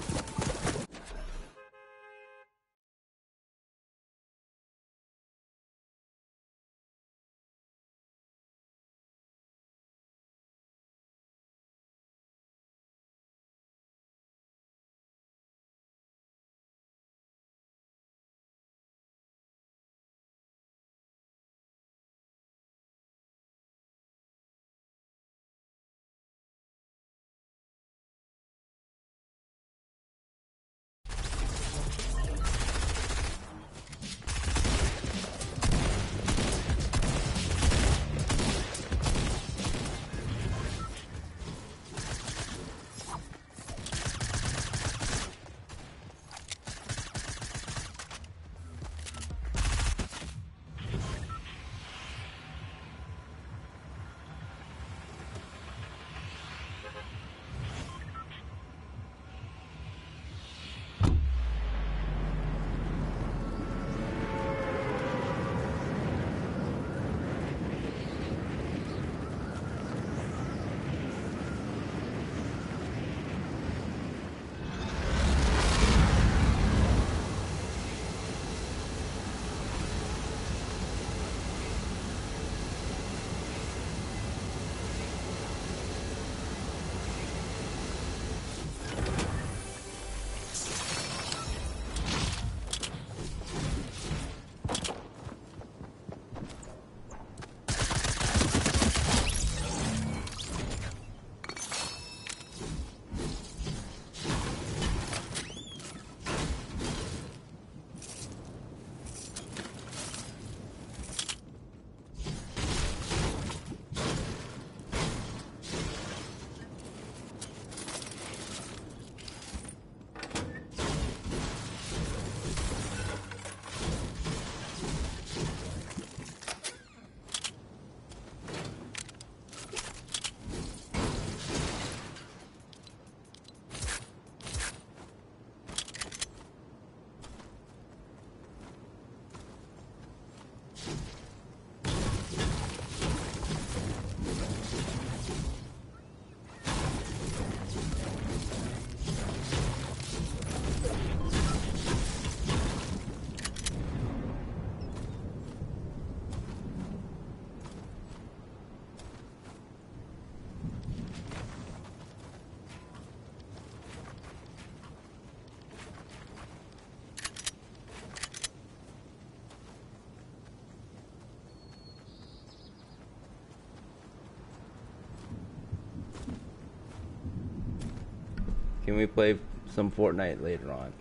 Can we play some Fortnite later on?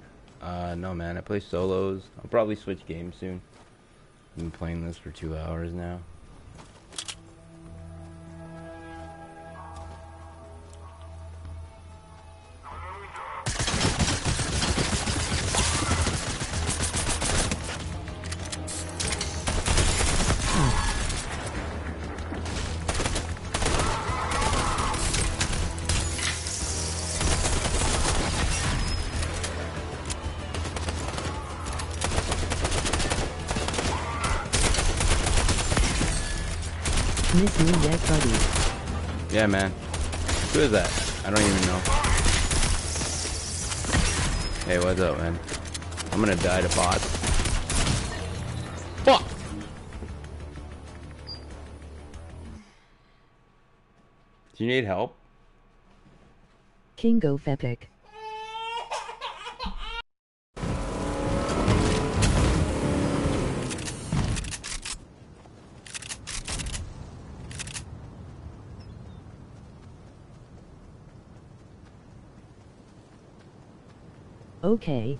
Uh, no, man. I play solos. I'll probably switch games soon. I've been playing this for two hours now. Yeah, man. Who is that? I don't even know. Hey, what's up, man? I'm gonna die to bots. Fuck! Do you need help? Kingo Fepic. Okay.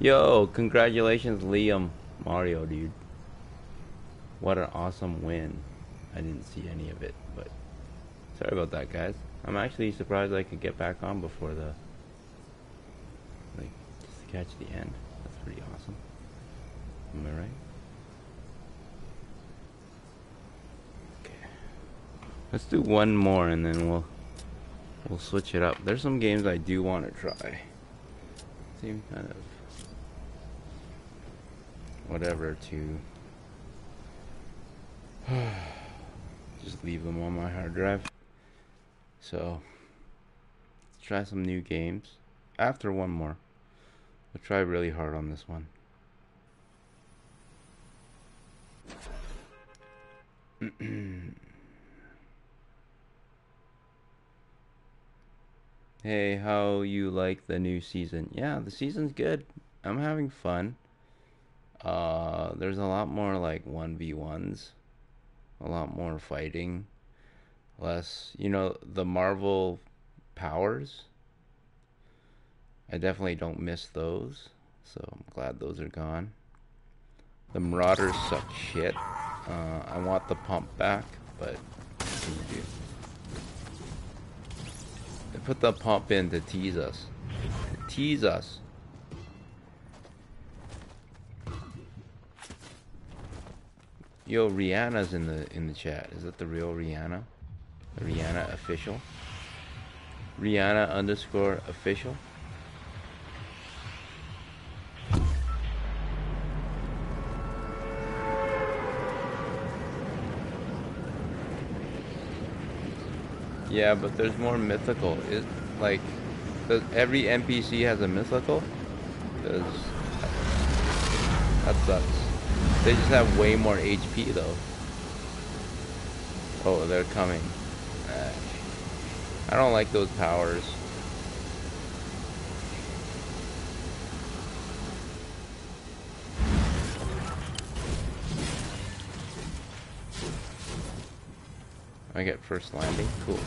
Yo, congratulations, Liam. Mario, dude. What an awesome win. I didn't see any of it, but sorry about that, guys. I'm actually surprised I could get back on before the, like, just to catch the end. That's pretty awesome. Am I right? Okay. Let's do one more and then we'll we'll switch it up. There's some games I do want to try. Seem kind of whatever to just leave them on my hard drive. So let's try some new games after one more. We'll try really hard on this one. hey, how you like the new season? Yeah, the season's good. I'm having fun. Uh, there's a lot more like 1v1s, a lot more fighting, less, you know, the Marvel powers. I definitely don't miss those, so I'm glad those are gone. The Marauders suck shit. Uh, I want the pump back, but They put the pump in to tease us. To tease us. Yo, Rihanna's in the in the chat. Is that the real Rihanna? Rihanna official? Rihanna underscore official? Yeah, but there's more mythical. It like does every NPC has a mythical? Does that sucks. They just have way more HP though. Oh, they're coming. I don't like those powers. I get first landing? Cool.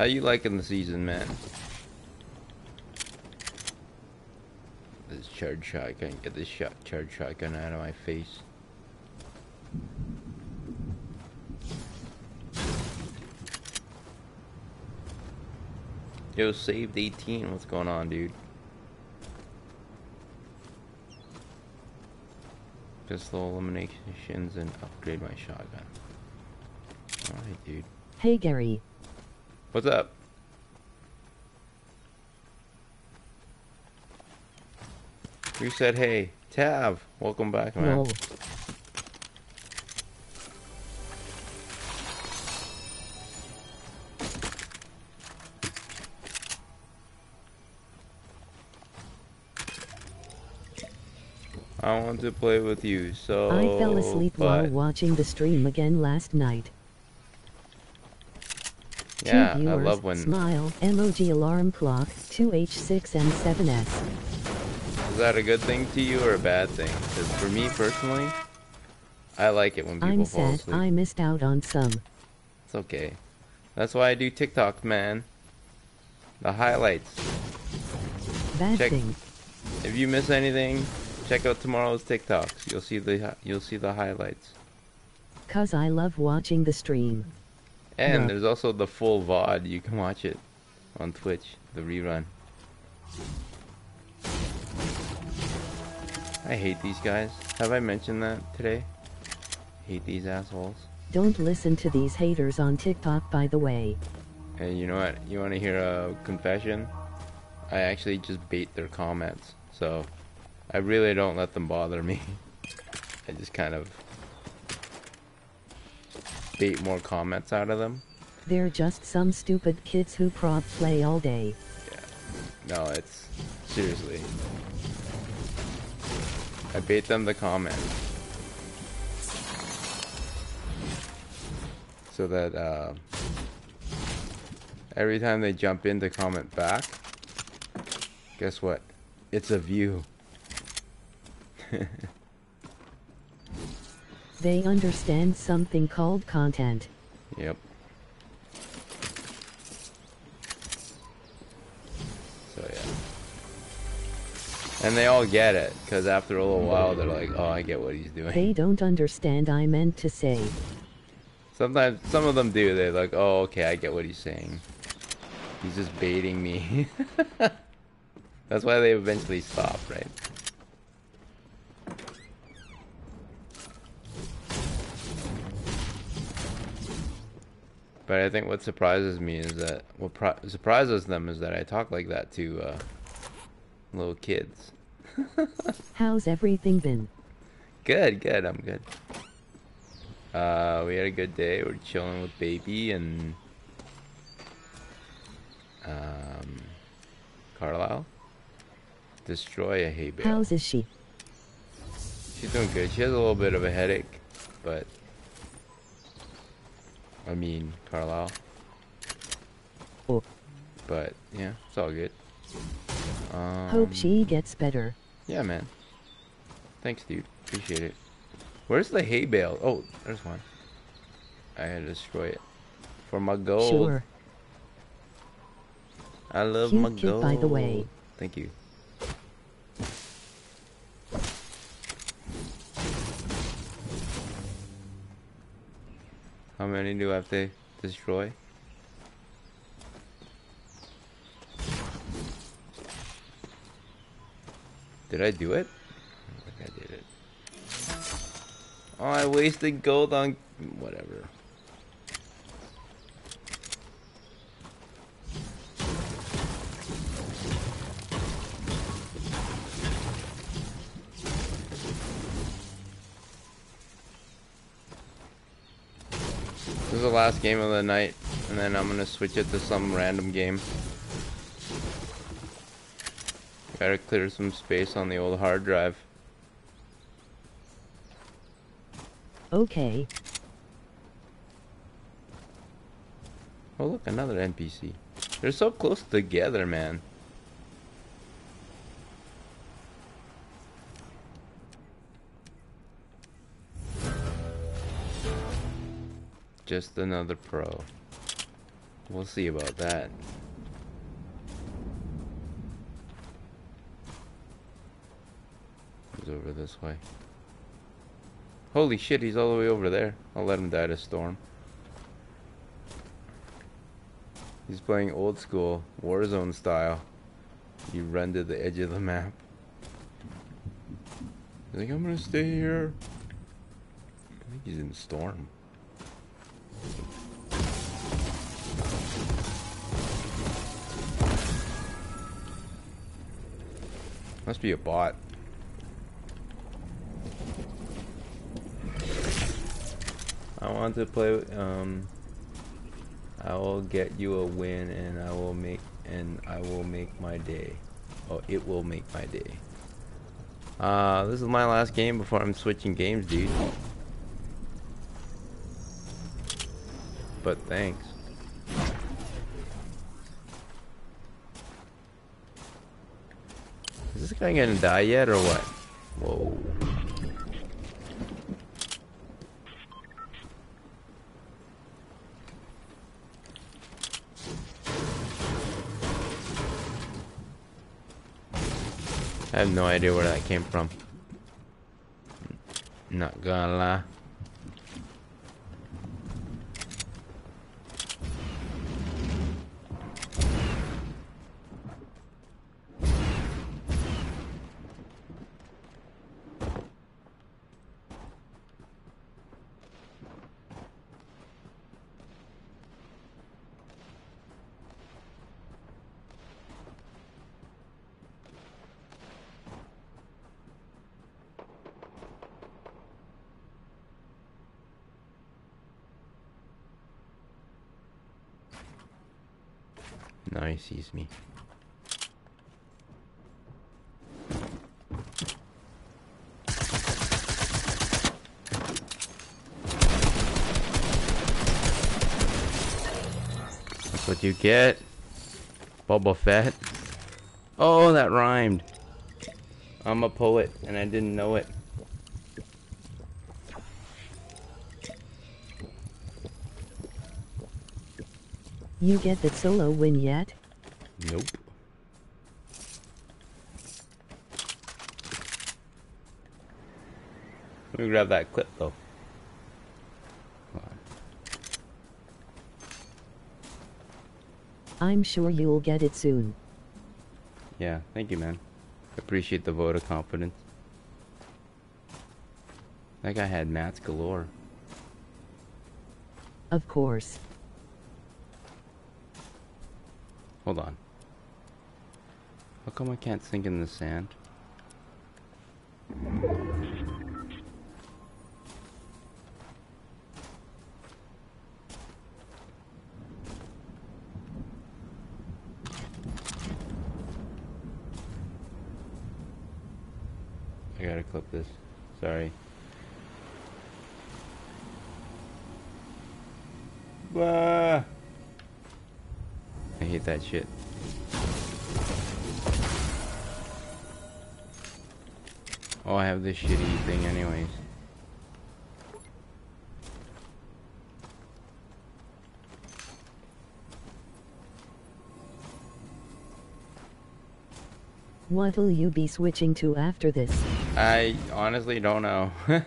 How you liking the season, man? This charge shotgun, get this shot charge shotgun out of my face. Yo, saved 18. What's going on, dude? Pistol eliminations and upgrade my shotgun. Alright, dude. Hey Gary, What's up? You said hey. Tav, welcome back, man. lol. I want to play with you, so. I fell asleep while watching the stream again last night. Yeah, I love when. smile, emoji alarm clock, 2H6 and 7S. Is that a good thing to you or a bad thing? Because for me personally, I like it when people I'm fall sad asleep. I missed out on some. It's okay. That's why I do TikTok, man. The highlights. Bad Check- thing. If you miss anything, check out tomorrow's TikToks. You'll see the you'll see the highlights. Cause I love watching the stream. And Yeah. there's also the full VOD. You can watch it on Twitch, the rerun. I hate these guys. Have I mentioned that today? Hate these assholes. Don't listen to these haters on TikTok by the way. And you know what? You want to hear a confession? I actually just bait their comments. So I really don't let them bother me. I just kind of bait more comments out of them. They're just some stupid kids who prop play all day. Yeah. No, it's seriously. I bait them the comment. So that uh, Every time they jump in to comment back, guess what? It's a view. They understand something called content. Yep. So yeah. And they all get it, because after a little while they're like, oh, I get what he's doing. They don't understand I meant to say. Sometimes, some of them do. They're like, oh, okay, I get what he's saying. He's just baiting me. That's why they eventually stop, right? But I think what surprises me is that what surprises them is that I talk like that to uh, little kids. How's everything been? Good, good. I'm good. Uh, we had a good day. We're chilling with baby and um, Carlisle. Destroy a hay bale. How's is she? She's doing good. She has a little bit of a headache, but I mean Carlisle. Oh. But yeah, it's all good. Um, Hope she gets better. Yeah, man. Thanks, dude. Appreciate it. Where's the hay bale? Oh, there's one. I had to destroy it for my gold. Sure. I love Cute my kid, gold. by the way. Thank you. How many do I have to destroy? Did I do it? I think I did it. Oh, I wasted gold on whatever. Is the last game of the night, and then I'm gonna switch it to some random game. Gotta clear some space on the old hard drive. Okay. Oh look, another NPC. They're so close together, man. Just another pro. We'll see about that. He's over this way. Holy shit, he's all the way over there. I'll let him die to storm. He's playing old school, Warzone style. You run to the edge of the map. He's like, I'm gonna stay here. I think he's in storm. Must be a bot. I want to play. Um, I will get you a win, and I will make and I will make my day. Oh, it will make my day. Uh, this is my last game before I'm switching games, dude. But thanks. Is this guy gonna die yet or what? Whoa. I have no idea where that came from. Not gonna lie. Now he sees me. That's what you get. Boba Fett. Oh, that rhymed. I'm a poet, and I didn't know it. You get that solo win yet? Nope. Let me grab that clip though. I'm sure you'll get it soon. Yeah, thank you, man. Appreciate the vote of confidence. That guy had mats galore. Of course. Hold on. How come I can't sink in the sand? I gotta clip this. Sorry. Bah! I hate that shit. Oh, I have this shitty thing anyways. What'll you be switching to after this? I honestly don't know.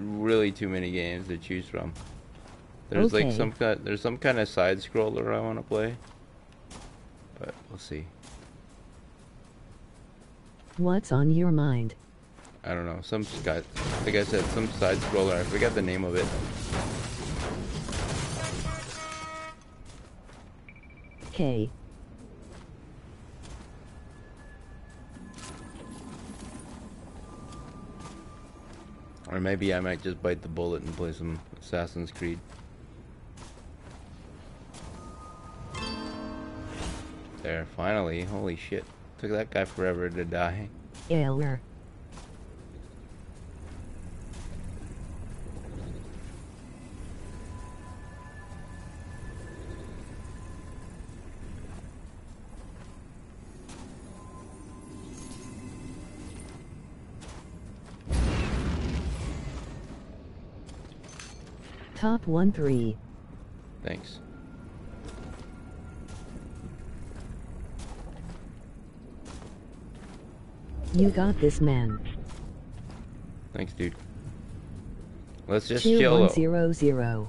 Really too many games to choose from. There's like some kind there's some kind of side scroller I want to play. But we'll see. What's on your mind? I don't know. Some sky like I said some side scroller. I forgot the name of it. K. Or maybe I might just bite the bullet and play some Assassin's Creed. There, finally. Holy shit. Took that guy forever to die. Error. Top 1 3. Thanks. You got this, man. Thanks, dude. Let's just Cheer chill. 100.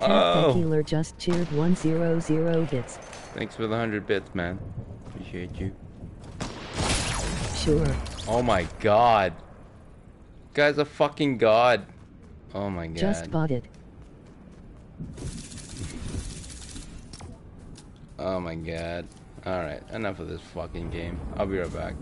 Cat Oh! Healer just cheered 100 bits. Thanks for the 100 bits, man. Appreciate you. Sure. Oh my god. Guy's a fucking god. Oh my god. Just bought it. Oh my god. Alright, enough of this fucking game. I'll be right back.